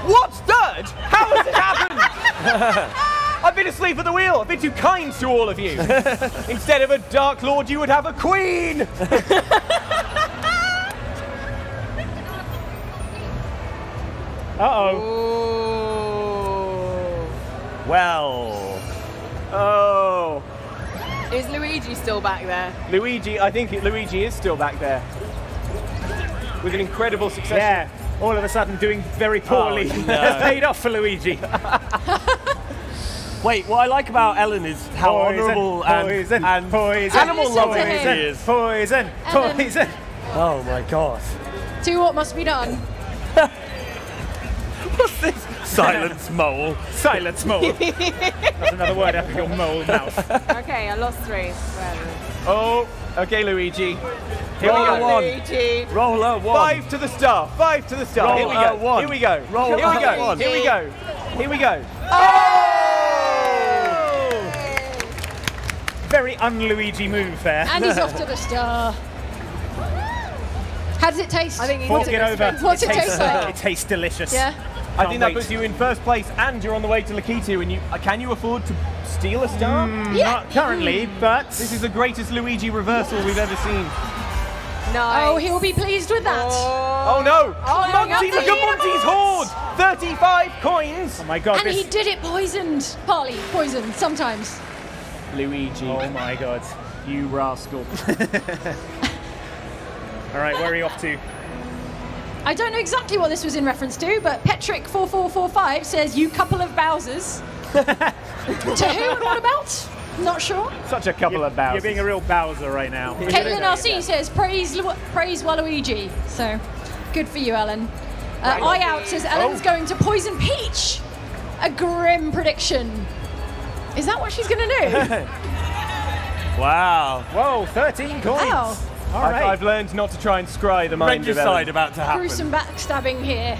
What's third? How has it happened? I've been asleep at the wheel. I've been too kind to all of you. Instead of a Dark Lord, you would have a Queen. Uh-oh. Oh. Well, Oh, Is Luigi still back there? Luigi. I think Luigi is still back there with an incredible success. Yeah. All of a sudden doing very oh, poorly. no. That's paid off for Luigi. wait, what I like about Ellen is how honourable and, poison, and poison, animal Listen to loving him. he is. poison, Ellen. poison. Oh my god. Do what must be done. What's this? Silence mole. Silence mole. That's another word out of your mole mouth. Okay, I lost three. Well, Oh, okay, Luigi. Here Roll we go. one. Luigi. Roller one. Five to the star. Five to the star. Roll Here we a go. one. Here we go. Roll Here we go. one. Here we go. Here we go. Oh! Very un-Luigi move there. And he's off to the star. How does it taste? I think he Fork took it over. What's it tastes, taste like? It tastes delicious. Yeah. I think that wait. puts you in first place, and you're on the way to Lakitu. And you uh, can you afford to steal a star? Mm. Yeah. Not currently, but This is the greatest Luigi reversal we've ever seen. Nice. Oh, he'll be pleased with that. Oh no! Oh, Monty, look at Monty's hoard! 35 coins! oh my god, And this. he did it poisoned. Partly poisoned, sometimes. Luigi, Oh my god. you rascal. All right, where are you off to? I don't know exactly what this was in reference to, but Petrick4445 says, You couple of Bowsers. To who and what about? Not sure. Such a couple You're, of bows. you're being a real Bowser right now. Caitlin RC says, Praise, Lu- praise Waluigi. So, good for you, Ellen. Uh, Eye Out says, Ellen's going to poison Peach. A grim prediction. Is that what she's going to do? Wow. Whoa, 13 coins. Ow. All I've. I've learned not to try and scry the mind of Ellen. Regicide about to happen. Gruesome backstabbing here.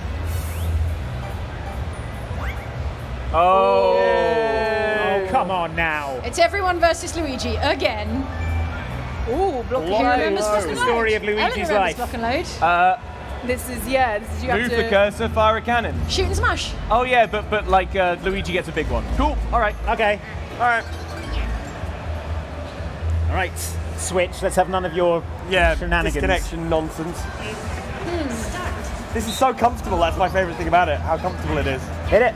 Oh. Oh, come on now. It's everyone versus Luigi again. Ooh, block Who Whoa. remembers Whoa. Block and The story of Luigi's life. Block and Load. Uh, This is, yeah, this is you have move to... the cursor, fire a cannon. Shoot and smash. Oh yeah, but but like uh, Luigi gets a big one. Cool. All right. Okay. All right. All right. Switch. Let's have none of your Yeah, shenanigans. disconnection nonsense. Hmm. This is so comfortable. That's my favourite thing about it. How comfortable it is. Hit it.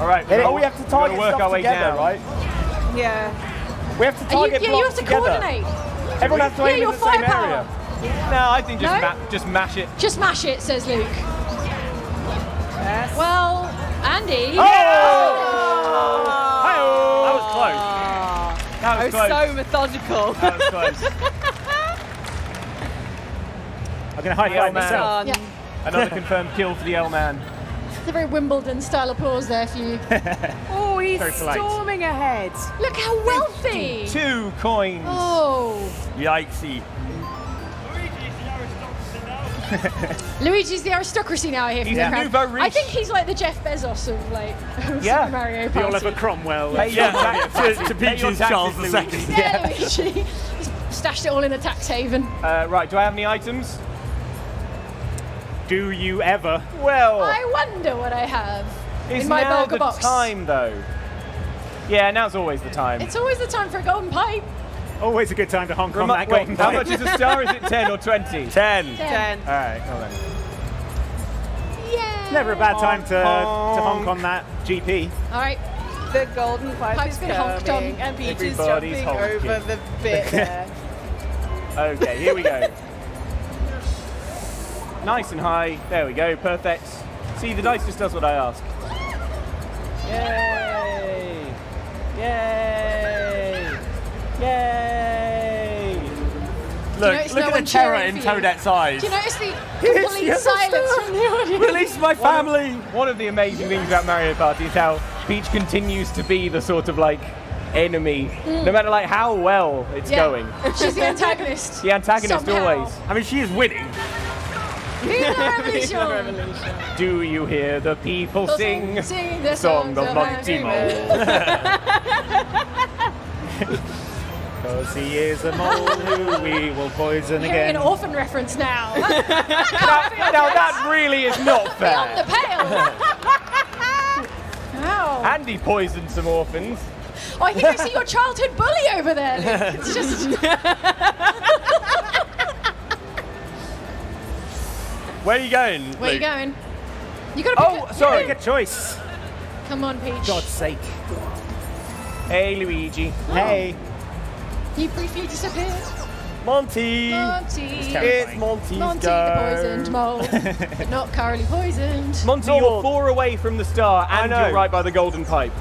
All right. Hit it. Oh, we have to target work stuff our way together, down. right? Yeah. We have to Are you, target yeah, you have to together. coordinate. Everyone has to Yeah, aim your in the same firepower. area. No, I think just No? ma- just mash it. Just mash it, says Luke. Yes. Well, Andy. Oh! Hi-oh. That was close. That I was was close. so methodical. That was close. I'm going to high Yeah, five man. myself. Yeah. Another confirmed kill for the L man. A very Wimbledon style applause there for you. Oh, he's storming ahead. Look how wealthy. Two coins. Oh, Yikesy. Luigi's the aristocracy now here. He's from the the crowd. nouveau riche. I think he's like the Jeff Bezos of like Yeah. Super Mario The Oliver Cromwell. Pay your tax- to, to pay Peaches Charles Luigi. II. Yeah, Luigi. Stashed it all in a tax haven. Uh, right. Do I have any items? Do you ever? Well, I wonder what I have in my now burger the box. time though? Yeah, now's always the time. It's always the time for a golden pipe. Always a good time to honk on Remi- that wait, golden how much is a star? Is it ten or twenty? Ten. Ten. All right. Hold on. Yeah. Never a bad time to, to Honk. honk on that GP. All right. The golden pipe Pipe's is been honked on. and Peach is jumping honking. over the bit there. Okay, here we go. Nice and high. There we go. Perfect. See, the dice just does what I ask. Yay! Yay! Yay! Look, look no at the terror in? Toadette's eyes. Do you notice the complete silence from the audience? Release my family. One of the amazing things about Mario Party is how Peach continues to be the sort of like enemy, mm. no matter like how well it's. Yeah. going. She's the antagonist. The antagonist Somehow. always. I mean, she is winning. Revolution. Do you hear the people sing? sing the song of Monty Mole. Because he is a mole who we will poison again. an orphan reference now. now, now that really is not fair. Beyond the pale. Ow. Andy poisoned some orphans. Oh, I think I see your childhood bully over there. It's just. Where are you going? Where are you going? You gotta oh, pick Oh, a- sorry. Good choice. Come on, Peach. God's sake. Hey, Luigi. Oh. Hey. You briefly disappeared. Monty. Monty. It's Monty's Monty go. the poisoned mole, but not currently poisoned. Monty, you're four away from the star, and you're right by the golden pipe.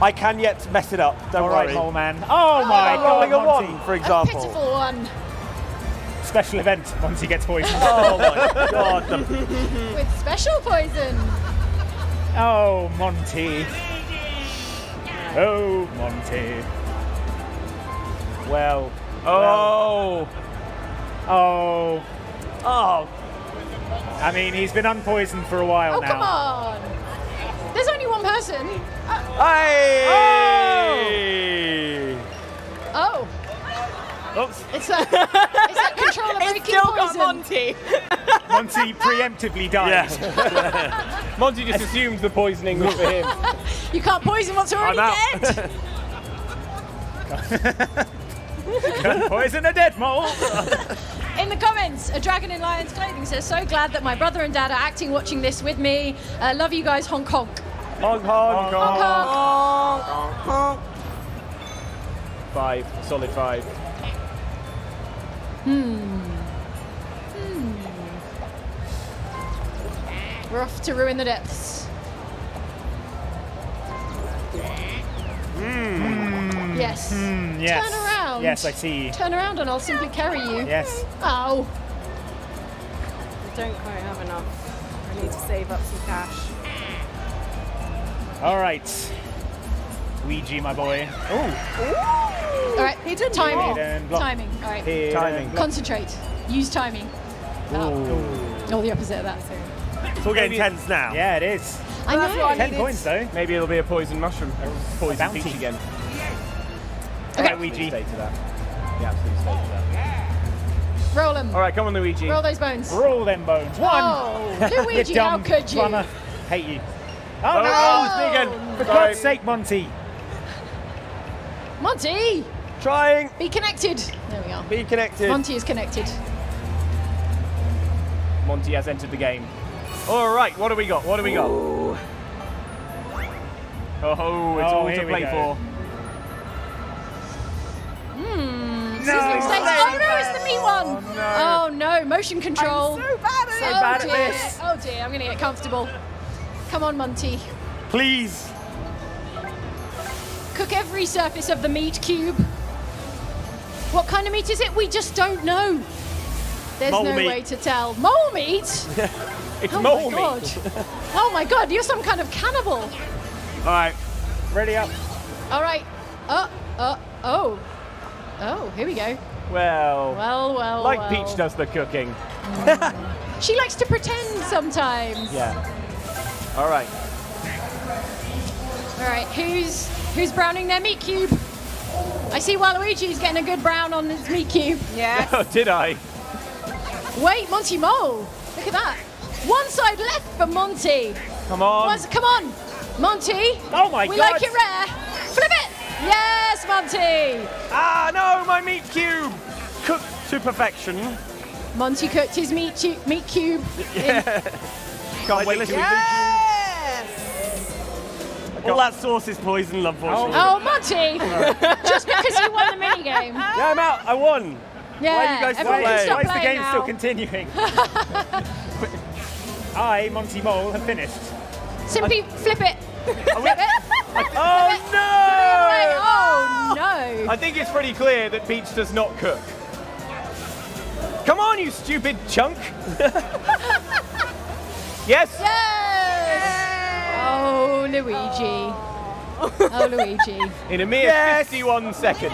I can yet mess it up. Don't All right, worry. mole man. Oh my Oh, God, Rolling a Monty. one, for A example. pitiful one Special event. Monty gets poisoned. Oh my god. The, with special poison. Oh, Monty. Oh, Monty. Well, oh. Oh. Oh. I mean, he's been unpoisoned for a while Oh, now. come on. There's only one person. Uh, Hey! oh, Oops. it's that, it's that controller breaking Still got poison. Monty. Monty preemptively died. Yeah. Monty just assumed the poisoning was for him. You can't poison what's already I'm out. dead. Poison a dead mole. In the comments, a dragon in lion's clothing says, "So glad that my brother and dad are acting, watching this with me. Uh, love you guys, Hong Kong." Honk, honk, Hong honk. Kong. Five, solid five. Hmm. Hmm. We're off to ruin the depths. Hmm. Yes. Hmm, yes. Turn around. Yes, I see. Turn around and I'll simply carry you. Yes. Oh. I don't quite have enough. I need to save up some cash. All right. Ouija, my boy. All right. He did timing. Hidden. Timing. All right. Hidden Timing. block. Concentrate. Use timing. Oh. All the opposite of that. It's all getting tense now. Yeah, it is. I that's know. I Ten needed. points though. Maybe it'll be a poison mushroom. Poison bounty. peach again. All right, Absolute Ouija. state to that. Yeah, absolute state to that. Roll them. All right, come on, Luigi. Roll those bones. Roll them bones. One. Oh, you Luigi, how could you? plumber. Hate you. Oh, Oh, no! Oh, it's me again. For Sorry. God's sake, Monty. Monty, Trying. be connected. There we are. Be connected. Monty is connected. Monty has entered the game. All right, what do we got? What do we got? Oh, it's Oh, all to here we play go. for. Hmm, Sizzling steaks. Oh no, it's the meat one. Oh, oh no, motion control. I'm so bad at oh, it. bad at dear. this. Oh dear, I'm gonna get comfortable. Come on, Monty. Please. Cook every surface of the meat cube. What kind of meat is it? We just don't know. There's Mole no meat. way to tell. Mole meat? It's Oh mole my god. meat. oh my god, you're some kind of cannibal. All right. Ready up. All right. Uh, uh, oh. Oh, here we go. Well, Well, well, like well. Peach does the cooking. She likes to pretend sometimes. Yeah. All right. All right, who's who's browning their meat cube? I see Waluigi's getting a good brown on his meat cube. Yes. Oh, did I? Wait, Monty Mole. Look at that. One side left for Monty. Come on. Once- come on, Monty. Oh my we God. like it rare. Flip it. Yes, Monty. Ah, no, my meat cube. Cooked to perfection. Monty cooked his meat, tu- meat cube. in- Can't wait to Yes. All that sauce is poisoned, unfortunately. Oh. oh, Monty! Just because you won the mini game. Yeah, I'm out. I won. Yeah, you guys everyone can playing? stop Why is the game now. still continuing? I, Monty Mole, have finished. Simply flip it. flip it. Oh no! Oh no! I think it's pretty clear that Peach does not cook. Come on, you stupid chunk! yes? Yes! Oh, Luigi. Oh, oh Luigi. In a mere Yes. 51 seconds.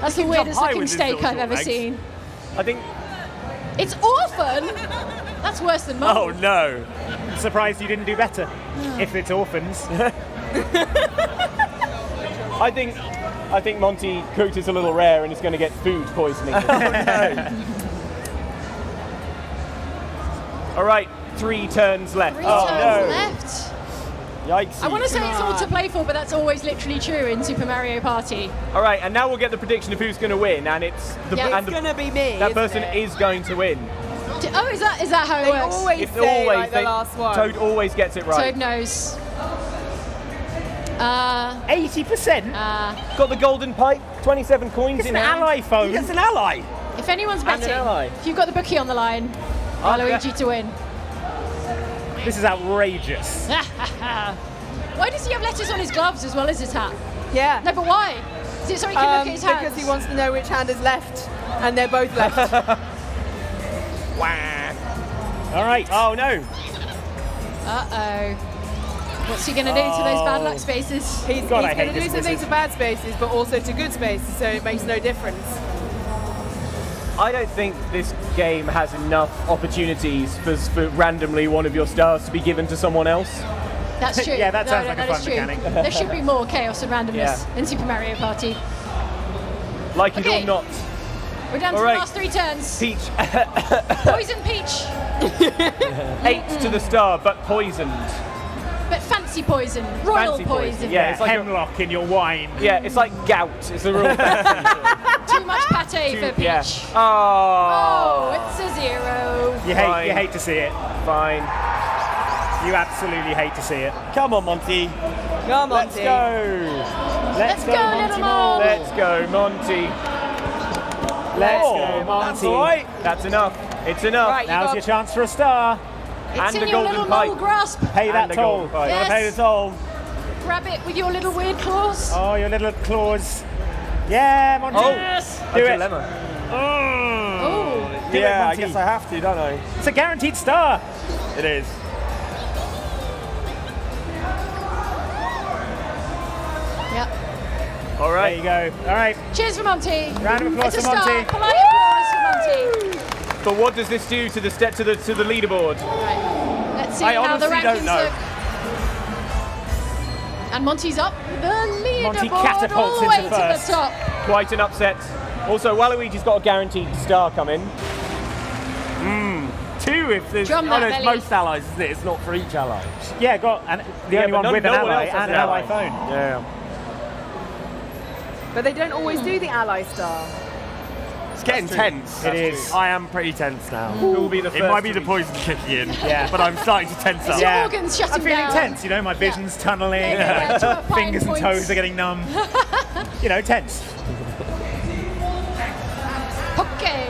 That's the weirdest high looking steak I've ever legs. seen. I think. It's orphan. That's worse than mine. Oh no. Surprised you didn't do better. if it's orphans. I think. I think Monty cooked it a little rare and is going to get food poisoning. Oh, All right, three turns left. Three oh turns no! left. Yikes! I want to say it's all to play for, but that's always literally true in Super Mario Party. All right, and now we'll get the prediction of who's going to win, and it's the Yeah. and It's the, gonna be me. that isn't person it? is going to win. D- Oh, is that is that how it They works? always It's say always like the last one. Toad always gets it right. Toad knows. Uh, 80%? uh, Got the golden pipe, 27 coins It's in an hand. ally phone. It's an ally. if anyone's And an betting, ally. if you've got the bookie on the line, Waluigi yeah. to win. This is outrageous. why does he have letters on his gloves as well as his hat? Yeah. No, but why? Is it so he can Um, look at his hands? because he wants to know which hand is left, and they're both left. Wow. All right. Oh no. Uh oh. What's he gonna do to those bad luck spaces? He's, he's going to do something to bad spaces, but also to good spaces, so it makes no difference. I don't think this game has enough opportunities for, for randomly one of your stars to be given to someone else. That's true. Yeah, that No, sounds no, like a fun mechanic. There should be more chaos and randomness Yeah. in Super Mario Party. Like it Okay. or not. We're down to All the last three turns. Peach, Poison Peach, eight to the star, but poisoned. But fancy poison, royal Fancy poison. poison, yeah. it's like a- hemlock in your wine. Yeah, it's like gout. It's a real. Too much pate for Peach. yeah. Oh, Oh, it's a zero. You hate, you hate to see it. fine. You absolutely hate to see it. Come on, Monty. Come on, Let's T. go. Let's go, Monty little Mole. mole. Let's go, Monty. Let's Oh, go, Monty. That's all right. That's enough. It's enough. Right, you your chance for a star. It's And in a your golden little pipe. mole grasp. Pay that And a toll. golden. Yes. Gotta pay the toll. Grab it with your little weird claws. Oh, your little claws. Yeah, Monty. Oh, Do a it. dilemma. Oh, oh. Do it, yeah, I guess I have to, don't I? It's a guaranteed star. It is. yeah. All There you go. All right. Cheers for Monty. Round of applause it's a for star. Monty. Polite applause for Monty. But what does this do to the step to the to the leaderboard? Right. Let's see I how the honestly rankings don't know. look. And Monty's up the leaderboard Monty all catapults the way into to first. the top. Quite an upset. Also, Waluigi's got a guaranteed star coming. Hmm, two if there's. Drum oh, that no, belly. most allies, isn't it? It's not for each ally. Yeah, got and the Yeah, only one no- with no an one ally else and an an ally ally. phone. Yeah. But they don't always do the ally star. It's getting tense. It is. I am pretty tense now. Who will be the It might be the reach? poison kicking in, Yeah. but I'm starting to tense up. It's Yeah. your organs shutting I'm feeling down. tense. You know, my vision's tunneling. Yeah, to Fingers and toes are getting numb. you know, tense. Okay.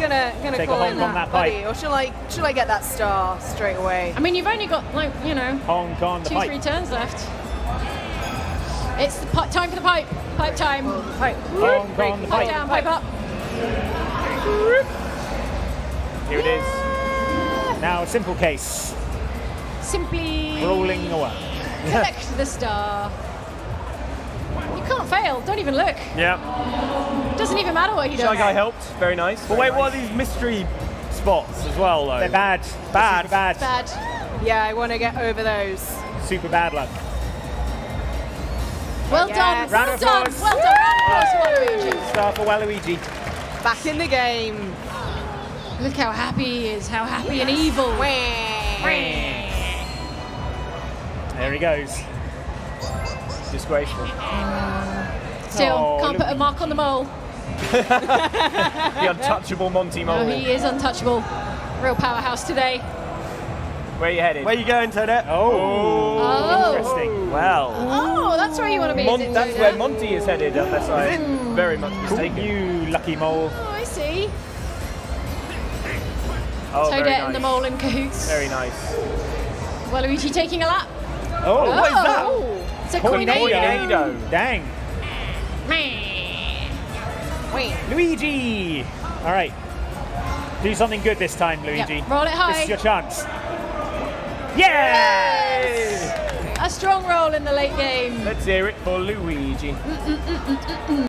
Gonna gonna Take a call honk in on that, that buddy, pipe. or shall I shall I get that star straight away? I mean, you've only got like you know Honk on the two, pipe. three turns left. It's the pi- time for the pipe. Pipe time. Pipe. Honk on Pipe pipe. down. Pipe up. Here it is. Now, a simple case. Simply Rolling away. collect the star. You can't fail. Don't even look. Yeah. Doesn't even matter what he Shy does. guy helped. Very nice. But wait, what are these mystery spots as well, though? They're bad. Bad. Super bad. Bad. Yeah, I want to get over those. Super bad luck. Well Yes. done. Round well of done. applause. Well done. Round of applause for Waluigi. Star for Waluigi. Back in the game. Look how happy he is. How happy and evil. There he goes. Disgraceful. Mm. Still Oh, can't put a mark on the mole. The untouchable Monty No, Mole. Oh, he is untouchable. Real powerhouse today. Where are you headed? Where are you going, Toadette? Oh, Oh. oh. interesting. Well. Oh, that's where you want to be. Mon- it, that's where Monty is headed, unless I'm hmm. very much mistaken. You lucky mole. Oh, I see. Oh, very Toadette and the mole in cahoots. Very nice. Waluigi taking a lap. Oh, oh, what is that? Oh. It's a Coinado. coinado. Coinado. Dang. Wait. Luigi. All right. Do something good this time, Luigi. Yep, roll it high. This is your chance. Yes! A strong roll in the late game. Let's hear it for Luigi. Mm, mm,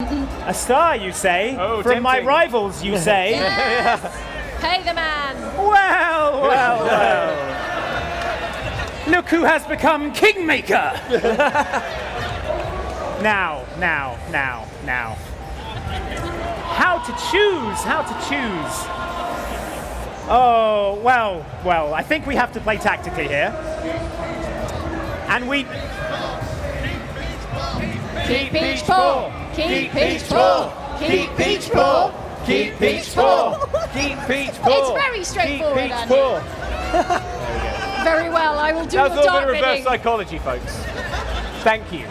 mm, A star, you say? Oh, From my rivals, you say? Yes. Pay the man. Well, well, well. Look who has become Kingmaker! now, now, now, now. How to choose? How to choose? Oh, well, well, I think we have to play tactically here. And we. Keep Peach Paw. Keep Peach Paw. Keep Peach Paw. Keep Peach Paw. Keep Peach Paw. It's very straightforward, Keep Peach. Very well. I will do That was a your little bit of reverse bidding. psychology, folks. Thank you.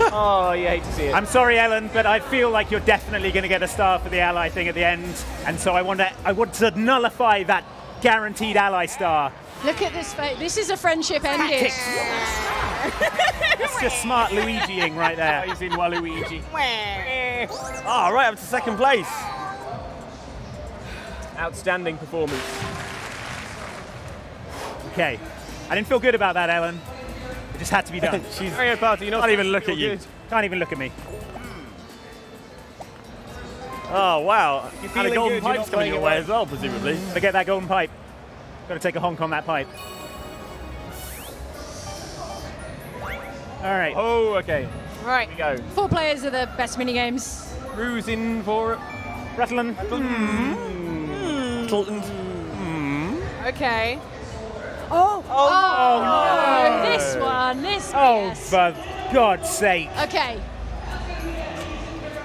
Oh, you hate to see it. I'm sorry, Ellen, but I feel like you're definitely going to get a star for the ally thing at the end, and so I want to I want to nullify that guaranteed ally star. Look at this face. This is a friendship ending. That's just smart Luigiing right there. Amazing Waluigi. Ah, right up to second place. Outstanding performance. Okay, I didn't feel good about that, Ellen. It just had to be done. She's Mario Party, you're not Can't even look at you. good. Can't even look at me. Hmm. Oh wow! You're and a golden good, you're pipe's coming your way away. as well, presumably. Gotta get that golden pipe. Gotta take a honk on that pipe. All right. Oh, okay. Right. Here we go. Four players are the best mini games. Rue's in for it. Rattling. Hmm. Hmm. Tilton. Okay. Oh, Oh, oh no. this one. This. Oh, yes. for God's sake. Okay.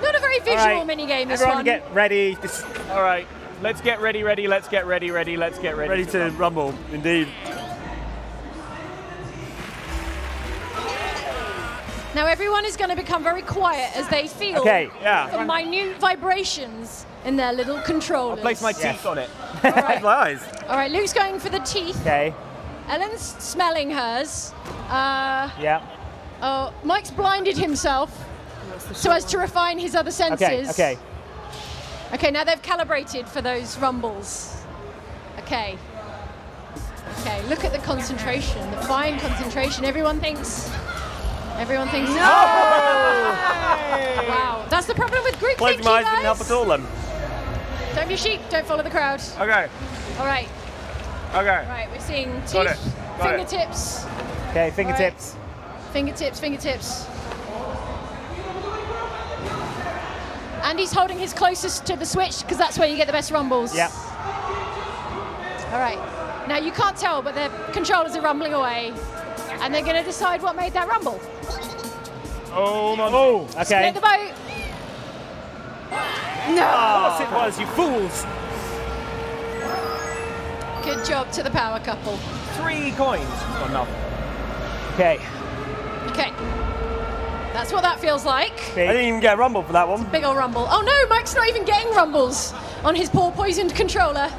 Not a very visual right. mini game. This Everyone one. get ready. This, All right. Let's get ready, ready. Let's get ready, ready. Let's get ready. Ready to rumble, indeed. Now everyone is going to become very quiet as they feel Okay. Yeah. the minute vibrations in their little controllers. Place my Yes. teeth on it. All right. My eyes. All right, Luke's going for the teeth. okay. Ellen's smelling hers. Uh, Yeah. oh, Mike's blinded himself so as to refine his other senses. Okay. Okay. Okay, now they've calibrated for those rumbles. Okay. Okay, look at the concentration, the fine concentration. Everyone thinks. Everyone thinks. No! Wow, that's the problem with group Closing thinking, my eyes didn't help at all then. Don't be sheep. Don't follow the crowd. Okay. All right, Okay. right. We're seeing Got it, got it. fingertips, Okay. Fingertips. fingertips, fingertips. And he's holding his closest to the switch because that's where you get the best rumbles. Yeah. All right. Now you can't tell, but their controllers are rumbling away, and they're going to decide what made that rumble. Oh, my. Oh. Okay. Split the boat. No. Of course it was, you fools. Good job to the power couple. Three coins. Got nothing. Okay. Okay. That's what that feels like. I didn't even get a rumble for that one. Big old rumble. Oh no, Mike's not even getting rumbles on his poor poisoned controller.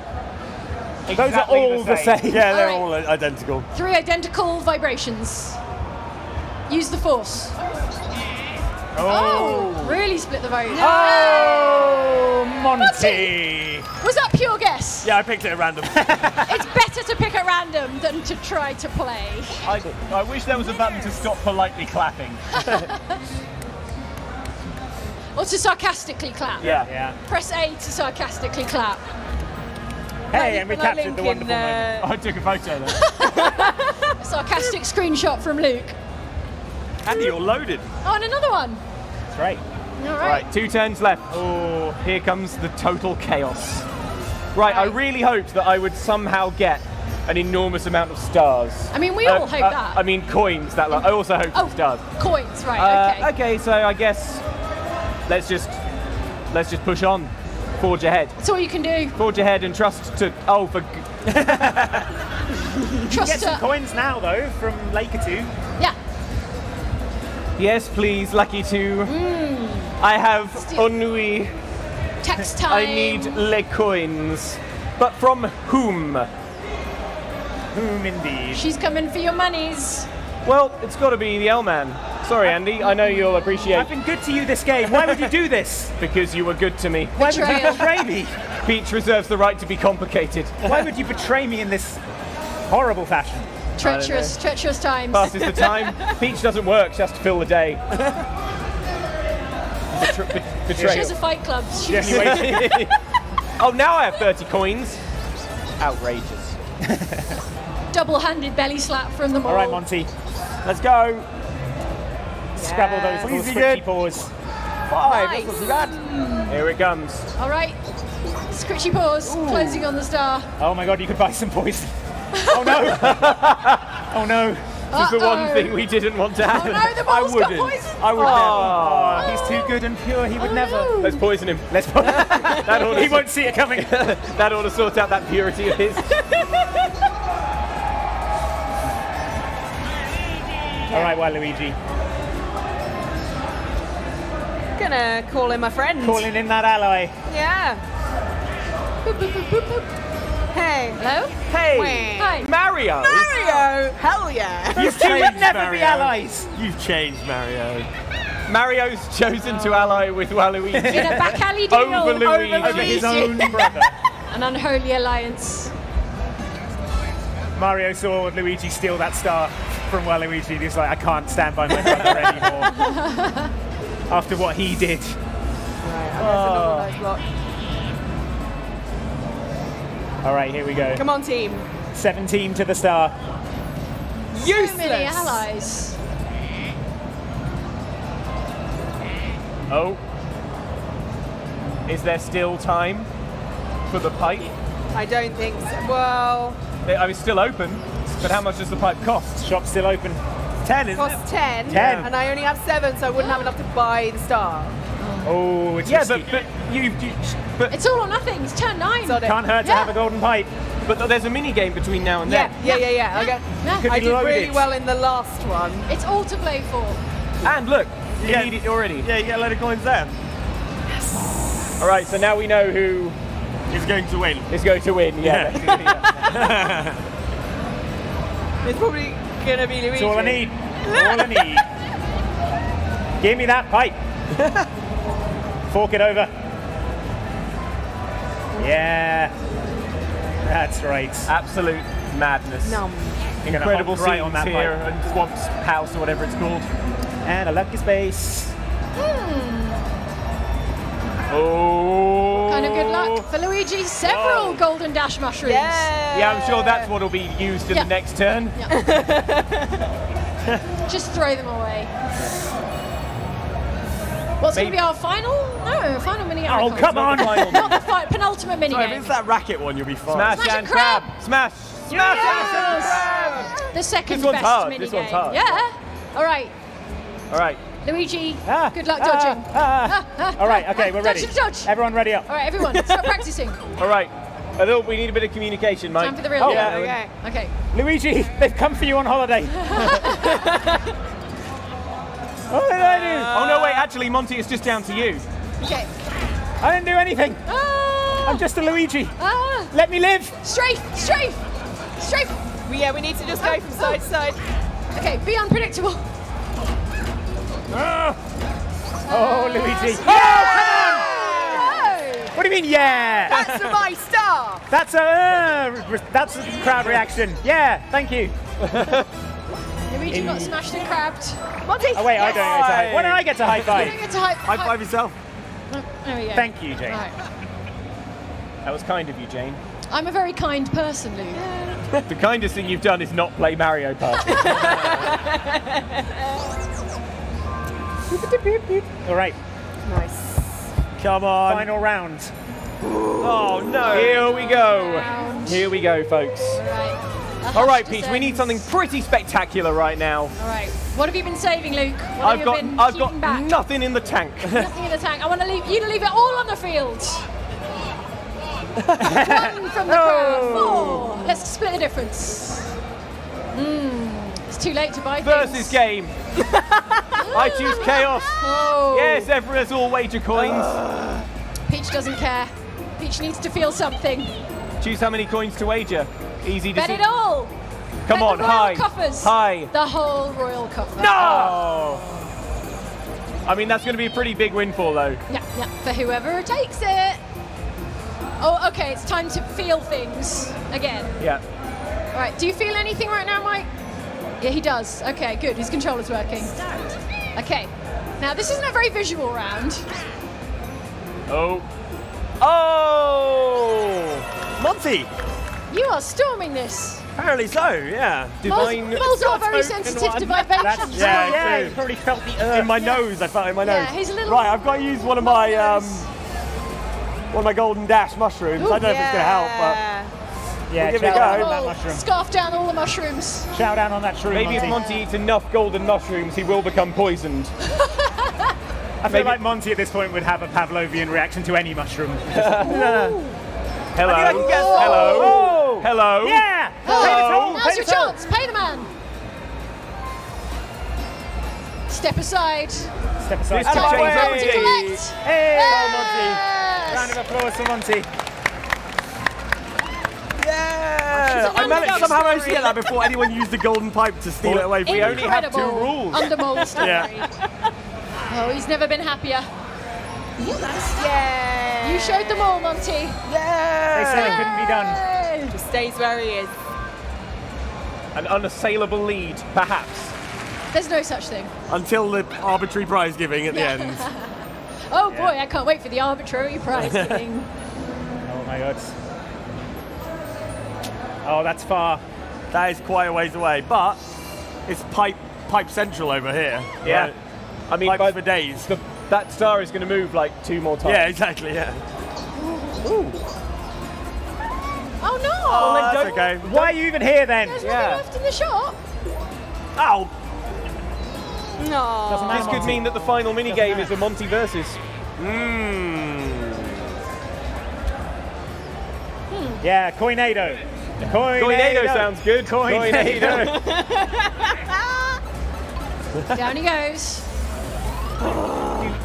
Those are Exactly all the same. Yeah, they're All all identical. Three identical vibrations. Use the force. Oh, oh really split the vote. Oh, Monty. Was that pure guess? Yeah, I picked it at random. It's better to pick at random than to try to play. I, I wish there was a button to stop politely clapping. Or to sarcastically clap. Yeah. Yeah. Press A to sarcastically clap. Hey, and we Like captured the Link in, wonderful moment. uh, I took a photo there. A sarcastic screenshot from Luke. Andy, you're loaded. Oh, and another one. That's right. All Right, right. two turns left. Oh, here comes the total chaos. Right, I really hoped that I would somehow get an enormous amount of stars. I mean, we Uh, all hope uh, that. I mean, coins. That like, I also hope oh, stars. coins, right? Uh, okay. okay, so I guess let's just let's just push on, forge ahead, That's all you can do. forge ahead, and trust to. Oh, for g- Trust Get some to- coins now, though, from Lakitu. Yeah. yes, please, Lakitu. I have Steal. ennui. Text time. I need le coins. But from whom? Whom indeed? She's coming for your monies. Well, it's got to be the L-Man. Sorry, Andy. I know you'll appreciate I've been good to you this game. Why would you do this? because you were good to me. Why would you betray me? Peach reserves the right to be complicated. Why would you betray me in this horrible fashion? Treacherous, treacherous times. Passes the time. Peach doesn't work. She has to fill the day. Betr- be- She betrayal. has a fight club. She Yes. oh, now I have 30 coins. Outrageous. double-handed belly slap from the mall. All right, Monty. Let's go. Scrabble those little Easy, squishy good. paws. Five. Nice. That's not too bad. Here it comes. All right. Scritchy paws, closing on the star. Oh my god, you could buy some poison. Oh no! oh no! This is the one thing we didn't want to Oh happen. no, the I ball's got wouldn't. poison. I would never. Oh. oh, he's too good and pure. He would Oh, never. no. Let's poison him. Let's. That ought, he won't see it coming. that ought to sort out that purity of his. All right, Waluigi, Gonna call in my friend. calling in that ally. Yeah. Boop, boop, boop, boop, boop. Hey. Hello? Hey, Hi. Mario. Mario! Hell yeah! You two would changed, never be Mario. allies. You've changed, Mario. Mario's chosen to ally with Waluigi. In a back alley deal. Over Luigi. Over his own brother. An unholy alliance. Mario saw Luigi steal that star from Waluigi. and He was like, I can't stand by my brother anymore. After what he did. All right, here we go. Come on, team. 17 to the star. So Useless. many allies. Oh. Is there still time for the pipe? I don't think so. Well, I was oh, still open, but how much does the pipe cost? Shop's still open. Ten, it isn't it? costs 10, 10. and I only have 7, so I wouldn't have enough to buy the star. Oh, it's Yeah, risky. but, but you, you but It's all or nothing. It's turn nine. Sod it. Can't hurt to Yeah. have a golden pipe. but there's a mini game between now and Yeah, then. yeah, yeah, yeah. I, got, Yeah. I did really loaded. well in the last one. It's all to play for. And look, you Yeah. need it already. Yeah, you get a load of coins there. Yes. All right, so now we know who is going to win. is going to win. Yeah. yeah. It's probably gonna be Luigi. That's all I need. all I need. Give me that pipe. Fork it over. Yeah. That's right. Absolute madness. Num. Incredible honk right on that here pipe. and Swamp's house or whatever it's called. And a lucky space. Hmm. Oh. Kind of good luck for Luigi. Several Whoa. golden dash mushrooms. Yeah. Yeah, I'm sure that's what will be used in Yeah. the next turn. Just throw them away. What's going to be our final? No, final mini. Oh, icon. come on. Not the fi- penultimate mini Sorry, if it's that racket one, you'll be fine. Smash, Smash and and crab. crab. Smash. Smash and crab. The second This one's best hard, mini this one's game. hard. Yeah. All right, All right. Luigi. Ah, good luck ah, dodging. ah. Ah, All right, okay, we're Dodge, ready. dodge. Everyone ready up. All right, everyone, start practicing. All right. A little, we need a bit of communication, Mike. Time for the real Oh, yeah. Okay. Okay. Luigi, they've come for you on holiday. what did I do? Oh no, wait. Actually, Monty, it's just down to you. Okay. I didn't do anything. Ah, I'm just a Luigi. ah, Let me live. strafe, strafe, strafe. We, yeah, we need to just go from side to side. Okay, be unpredictable. Oh, Luigi. Oh! What do you mean, yeah? That's my star. That's a uh, re- that's a crowd reaction. Yeah, thank you. Luigi got smashed and crabbed. Monty. Oh wait, I don't get to high. When don't I get to high five? You don't five? get to hype. High five yourself. There we go. Thank you, Jane. All right. That was kind of you, Jane. I'm a very kind person, Luke. The kindest thing you've done is not play Mario Party. All right, Nice. Come on. final round. Oh no. Here we go. Round. Here we go, folks. All right. A All right, hush Peach. We need something pretty spectacular right now. All right. What have you been saving, Luke? What I've have got, you been I've got back? nothing in the tank. Nothing in the tank. I want to leave you to leave it all on the field. One from the crowd. Four. Let's split the difference. Mm, it's too late to buy Versus things. game. I choose chaos. Oh. Yes, everyone has all wager coins. Peach doesn't care. Peach needs to feel something. Choose how many coins to wager. Easy to Bet decision. it all. Come Bet on, the royal high. coffers. High. The whole royal coffer. No! Oh. I mean, that's going to be a pretty big windfall, though. Yeah, yeah. For whoever takes it. Oh, okay. It's time to feel things again. Yeah. All right. Do you feel anything right now, Mike? Yeah, he does. Okay, good. His controller's working. Okay. Now this isn't a very visual round. Oh. Oh! Monty! You are storming this. Apparently so, yeah. Divine. moles are very sensitive to one. vibrations. Yeah, yeah, true. you probably felt the earth. In my nose, I felt it in my Yeah, nose. he's a little- Right, I've got to use one of my um, one of my golden dash mushrooms. I don't know if it's going to help, but Yeah, We'll give it a go. on that mushroom. Scarf down all the mushrooms. Chow down on that shroom, Maybe if Monty. Monty eats enough golden mushrooms, he will become poisoned. I feel maybe- like Monty at this point would have a Pavlovian reaction to any mushroom. Hello. I can guess- Hello. Oh. Hello. yeah! Oh, Pay the toll, now's pay your the toll. chance. Pay the man. Step aside. Step aside. This Time for Hey. Monty to collect. Hey! Yes. Round of applause for Monty. yeah, I managed somehow managed to get that before anyone used the golden pipe to steal it away We me. only had two Incredible rules. Under mole story. Yeah. Oh, he's never been happier. Yeah. You showed them all, Monty. They said it couldn't be done. Yay. Just stays where he is. An unassailable lead, perhaps. There's no such thing. Until the arbitrary prize giving at the end. Oh boy, I can't wait for the arbitrary prize giving. Oh my god. Oh, that's far. That is quite a ways away, but it's pipe pipe central over here. Yeah. Right? I mean, Pipes by for days. the, that star is going to move like two more times. Yeah, exactly. Yeah. Oh no! Oh, that's okay. Why are you even here then? There's yeah. nothing left in the shop. Ow! No. Doesn't This could mean that the final mini game is a Monty versus. Mmm. Yeah, Coinado. Coinado. Coinado sounds good. Coinado. Down he goes.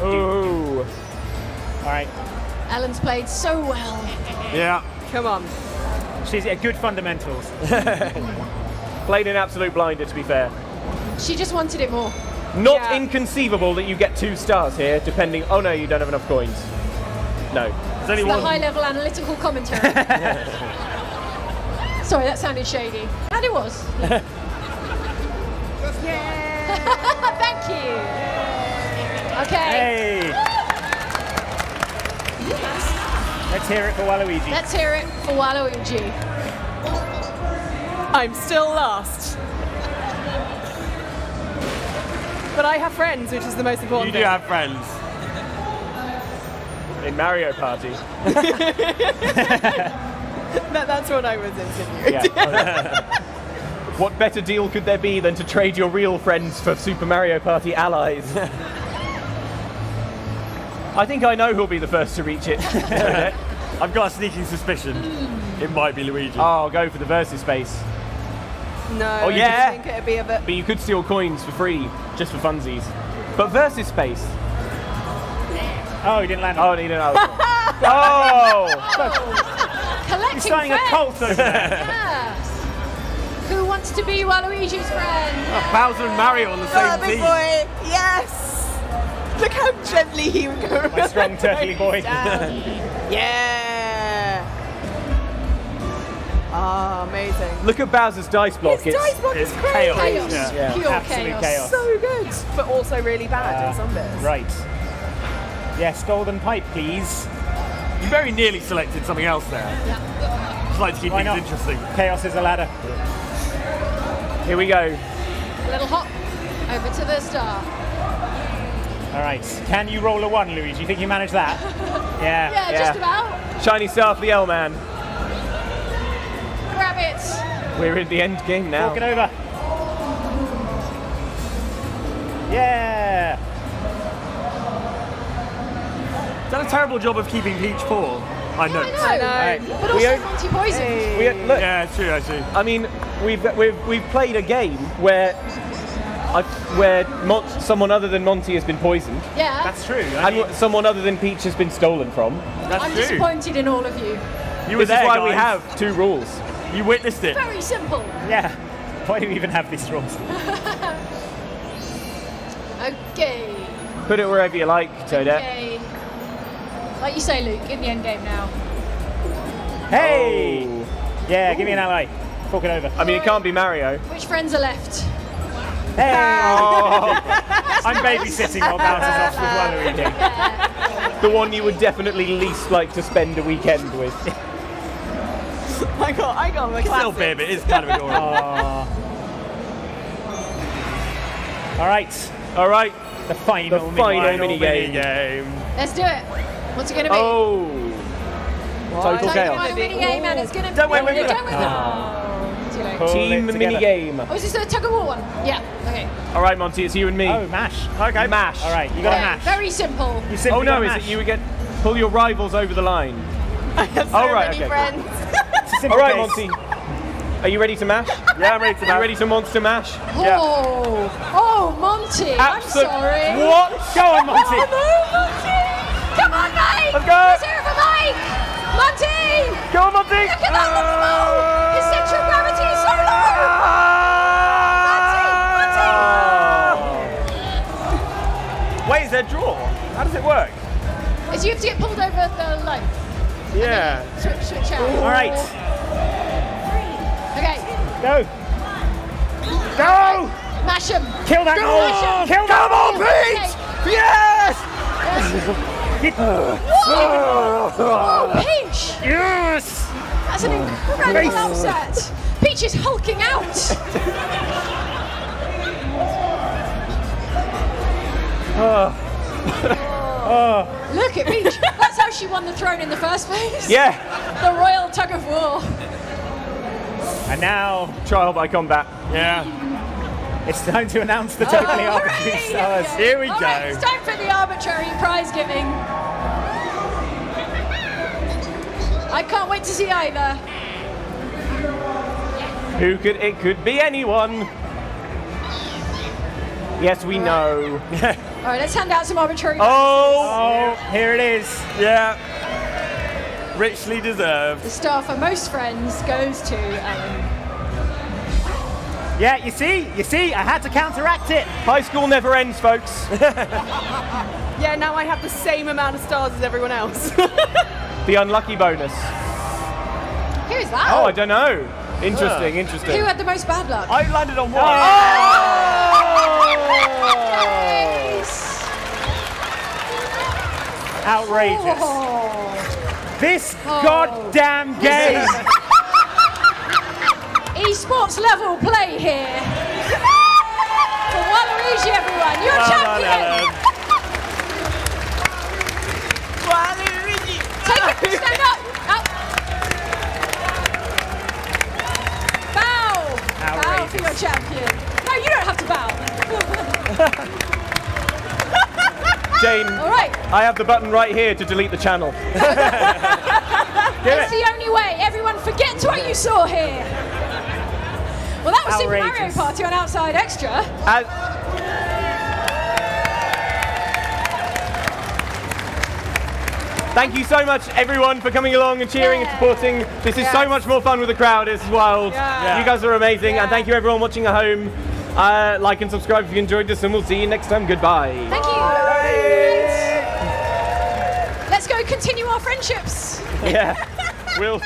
Oh. All right. Ellen's played so well. Yeah. Come on. She's yeah, good fundamentals. Played an absolute blinder, to be fair. She just wanted it more. Not Yeah. inconceivable that you get two stars here, depending. Oh no, you don't have enough coins. No. There's only The one. high level analytical commentary. Sorry, that sounded shady. And it was. Yeah. Thank you. Okay. Hey. Let's hear it for Waluigi. Let's hear it for Waluigi. I'm still lost. But I have friends, which is the most important thing. You do thing. have friends. In Mario Party. That, that's what I was insinuating. Yeah. what better deal could there be than to trade your real friends for Super Mario Party allies? I think I know who'll be the first to reach it. I've got a sneaking suspicion. Hmm. It might be Luigi. oh, go for the versus space. No, Oh, yeah. just think it'd be a bit. But you could steal coins for free, just for funsies. But versus space. Oh, he didn't land. Oh, on need another. oh! Collecting He's starting a cult over there. Yes. Who wants to be Waluigi's friend? Bowser and Mario on the Oh, same big team. boy! Yes! Look how gently he would go. My strong turkey boy. Yeah! Ah, amazing. Look at Bowser's dice block. His dice block is crazy. chaos. Chaos. Yeah. Yeah. Pure Absolute chaos. chaos. So good, but also really bad in some bits. Right. Yes, golden pipe, please. You very nearly selected something else there. Just like to keep Why things not? interesting. Chaos is a ladder. Here we go. A little hop over to the star. All right. Can you roll a one, Luigi? You think you manage that? Yeah. Yeah, Yeah. just about. Shiny star for the L man. Grab it. We're in the end game now. Walk it over. Yeah. Done a terrible job of keeping Peach poor. I know. I know. I know. Right. But also own- Monty Poison. We, look, Yeah, it's true actually. I mean, we've we've we've played a game where I, where Mon- someone other than Monty has been poisoned, Yeah. That's true. I and mean, wh- someone other than Peach has been stolen from. That's I'm true. disappointed in all of you. You were this there, is why we have two rules. You witnessed it. Very simple. Yeah. Why do we even have these rules? Okay. Put it wherever you like, Toadette. Okay. Like you say, Luke, in the end game now. Hey! Oh. Yeah, give me an ally. Fork it over. I mean, it can't be Mario. Which friends are left? Hey! Oh, I'm babysitting while Bowser's off with Waluigi. the one you would definitely least like to spend a weekend with. I got, I got my Still classic. bib, it is kind of adorable. All right, All right, the final, The final Final mini mini game. game. Let's do it. What's it going to be? Oh, total It's like chaos. a mini game and it's going to be. Don't wait, wait, wait. Don't wait. Oh, too late. Pull Team it mini game. Oh, is this the tug of war one? Yeah. Okay. All right, Monty, it's you and me. Oh, mash. Okay. Mash. All right, you got a Okay, mash. Very simple. You simply Oh no, got is mash. it you get pull your rivals over the line? I have so Oh, right, many okay. friends. It's a All simple right, case. Monty. Are you ready to mash? Yeah, I'm ready to mash. Are you ready to monster mash? Oh, oh, Monty. I'm sorry. What? Go on, Monty. Oh, no, Monty. Come on, Mike. Let's go. Let's hear it for Mike. Monty. Go on, Monty! Look at that Monty. Is there a draw? How does it work? Is you have to get pulled over the line. Yeah. Switch, switch out. All right, Okay. go. Go! Mash him. Kill that Go mole! him. Kill that Come on, mole! Pete! Yes. Yes! Oh, Peach. Yes! That's an incredible upset. Peach is hulking out. Ah. Ah. Look at Peach. That's how she won the throne in the first place. Yeah. The royal tug of war. And now Trial by combat. Yeah. it's time to announce the oh, totally Oh, arbitrary hooray! stars. Here we All go. right, it's time for the arbitrary prize giving. I can't wait to see either. Who could it could be anyone. Yes, we know. All right, let's hand out some arbitrary. Oh, Oh, here it is. yeah. Richly deserved. The star for most friends goes to Ellen. Yeah, you see, you see, I had to counteract it. High school never ends, folks. Yeah, now I have the same amount of stars as everyone else. the unlucky bonus. Who is that? Oh, I don't know. Interesting, ah. interesting. Who had the most bad luck? I landed on one. Oh! Nice. Outrageous. Oh. This Oh. goddamn game. Esports level play here. For Waluigi, everyone. You're Well done, champion. Ellen. Take it. Stand up. Up. Bow. Bow for your champion. No, you don't have to bow. Jane, All right. I have the button right here to delete the channel. It's the only way. Everyone, forget what you saw here. Well, that was Super Mario Party on Outside Xtra. As- Thank you so much, everyone, for coming along and cheering and supporting. This is so much more fun with the crowd. It's wild. Yeah. You guys are amazing. Yeah. And thank you, everyone watching at home. Uh, like and subscribe if you enjoyed this, and we'll see you next time. Goodbye. Thank continue our friendships. Yeah. we'll.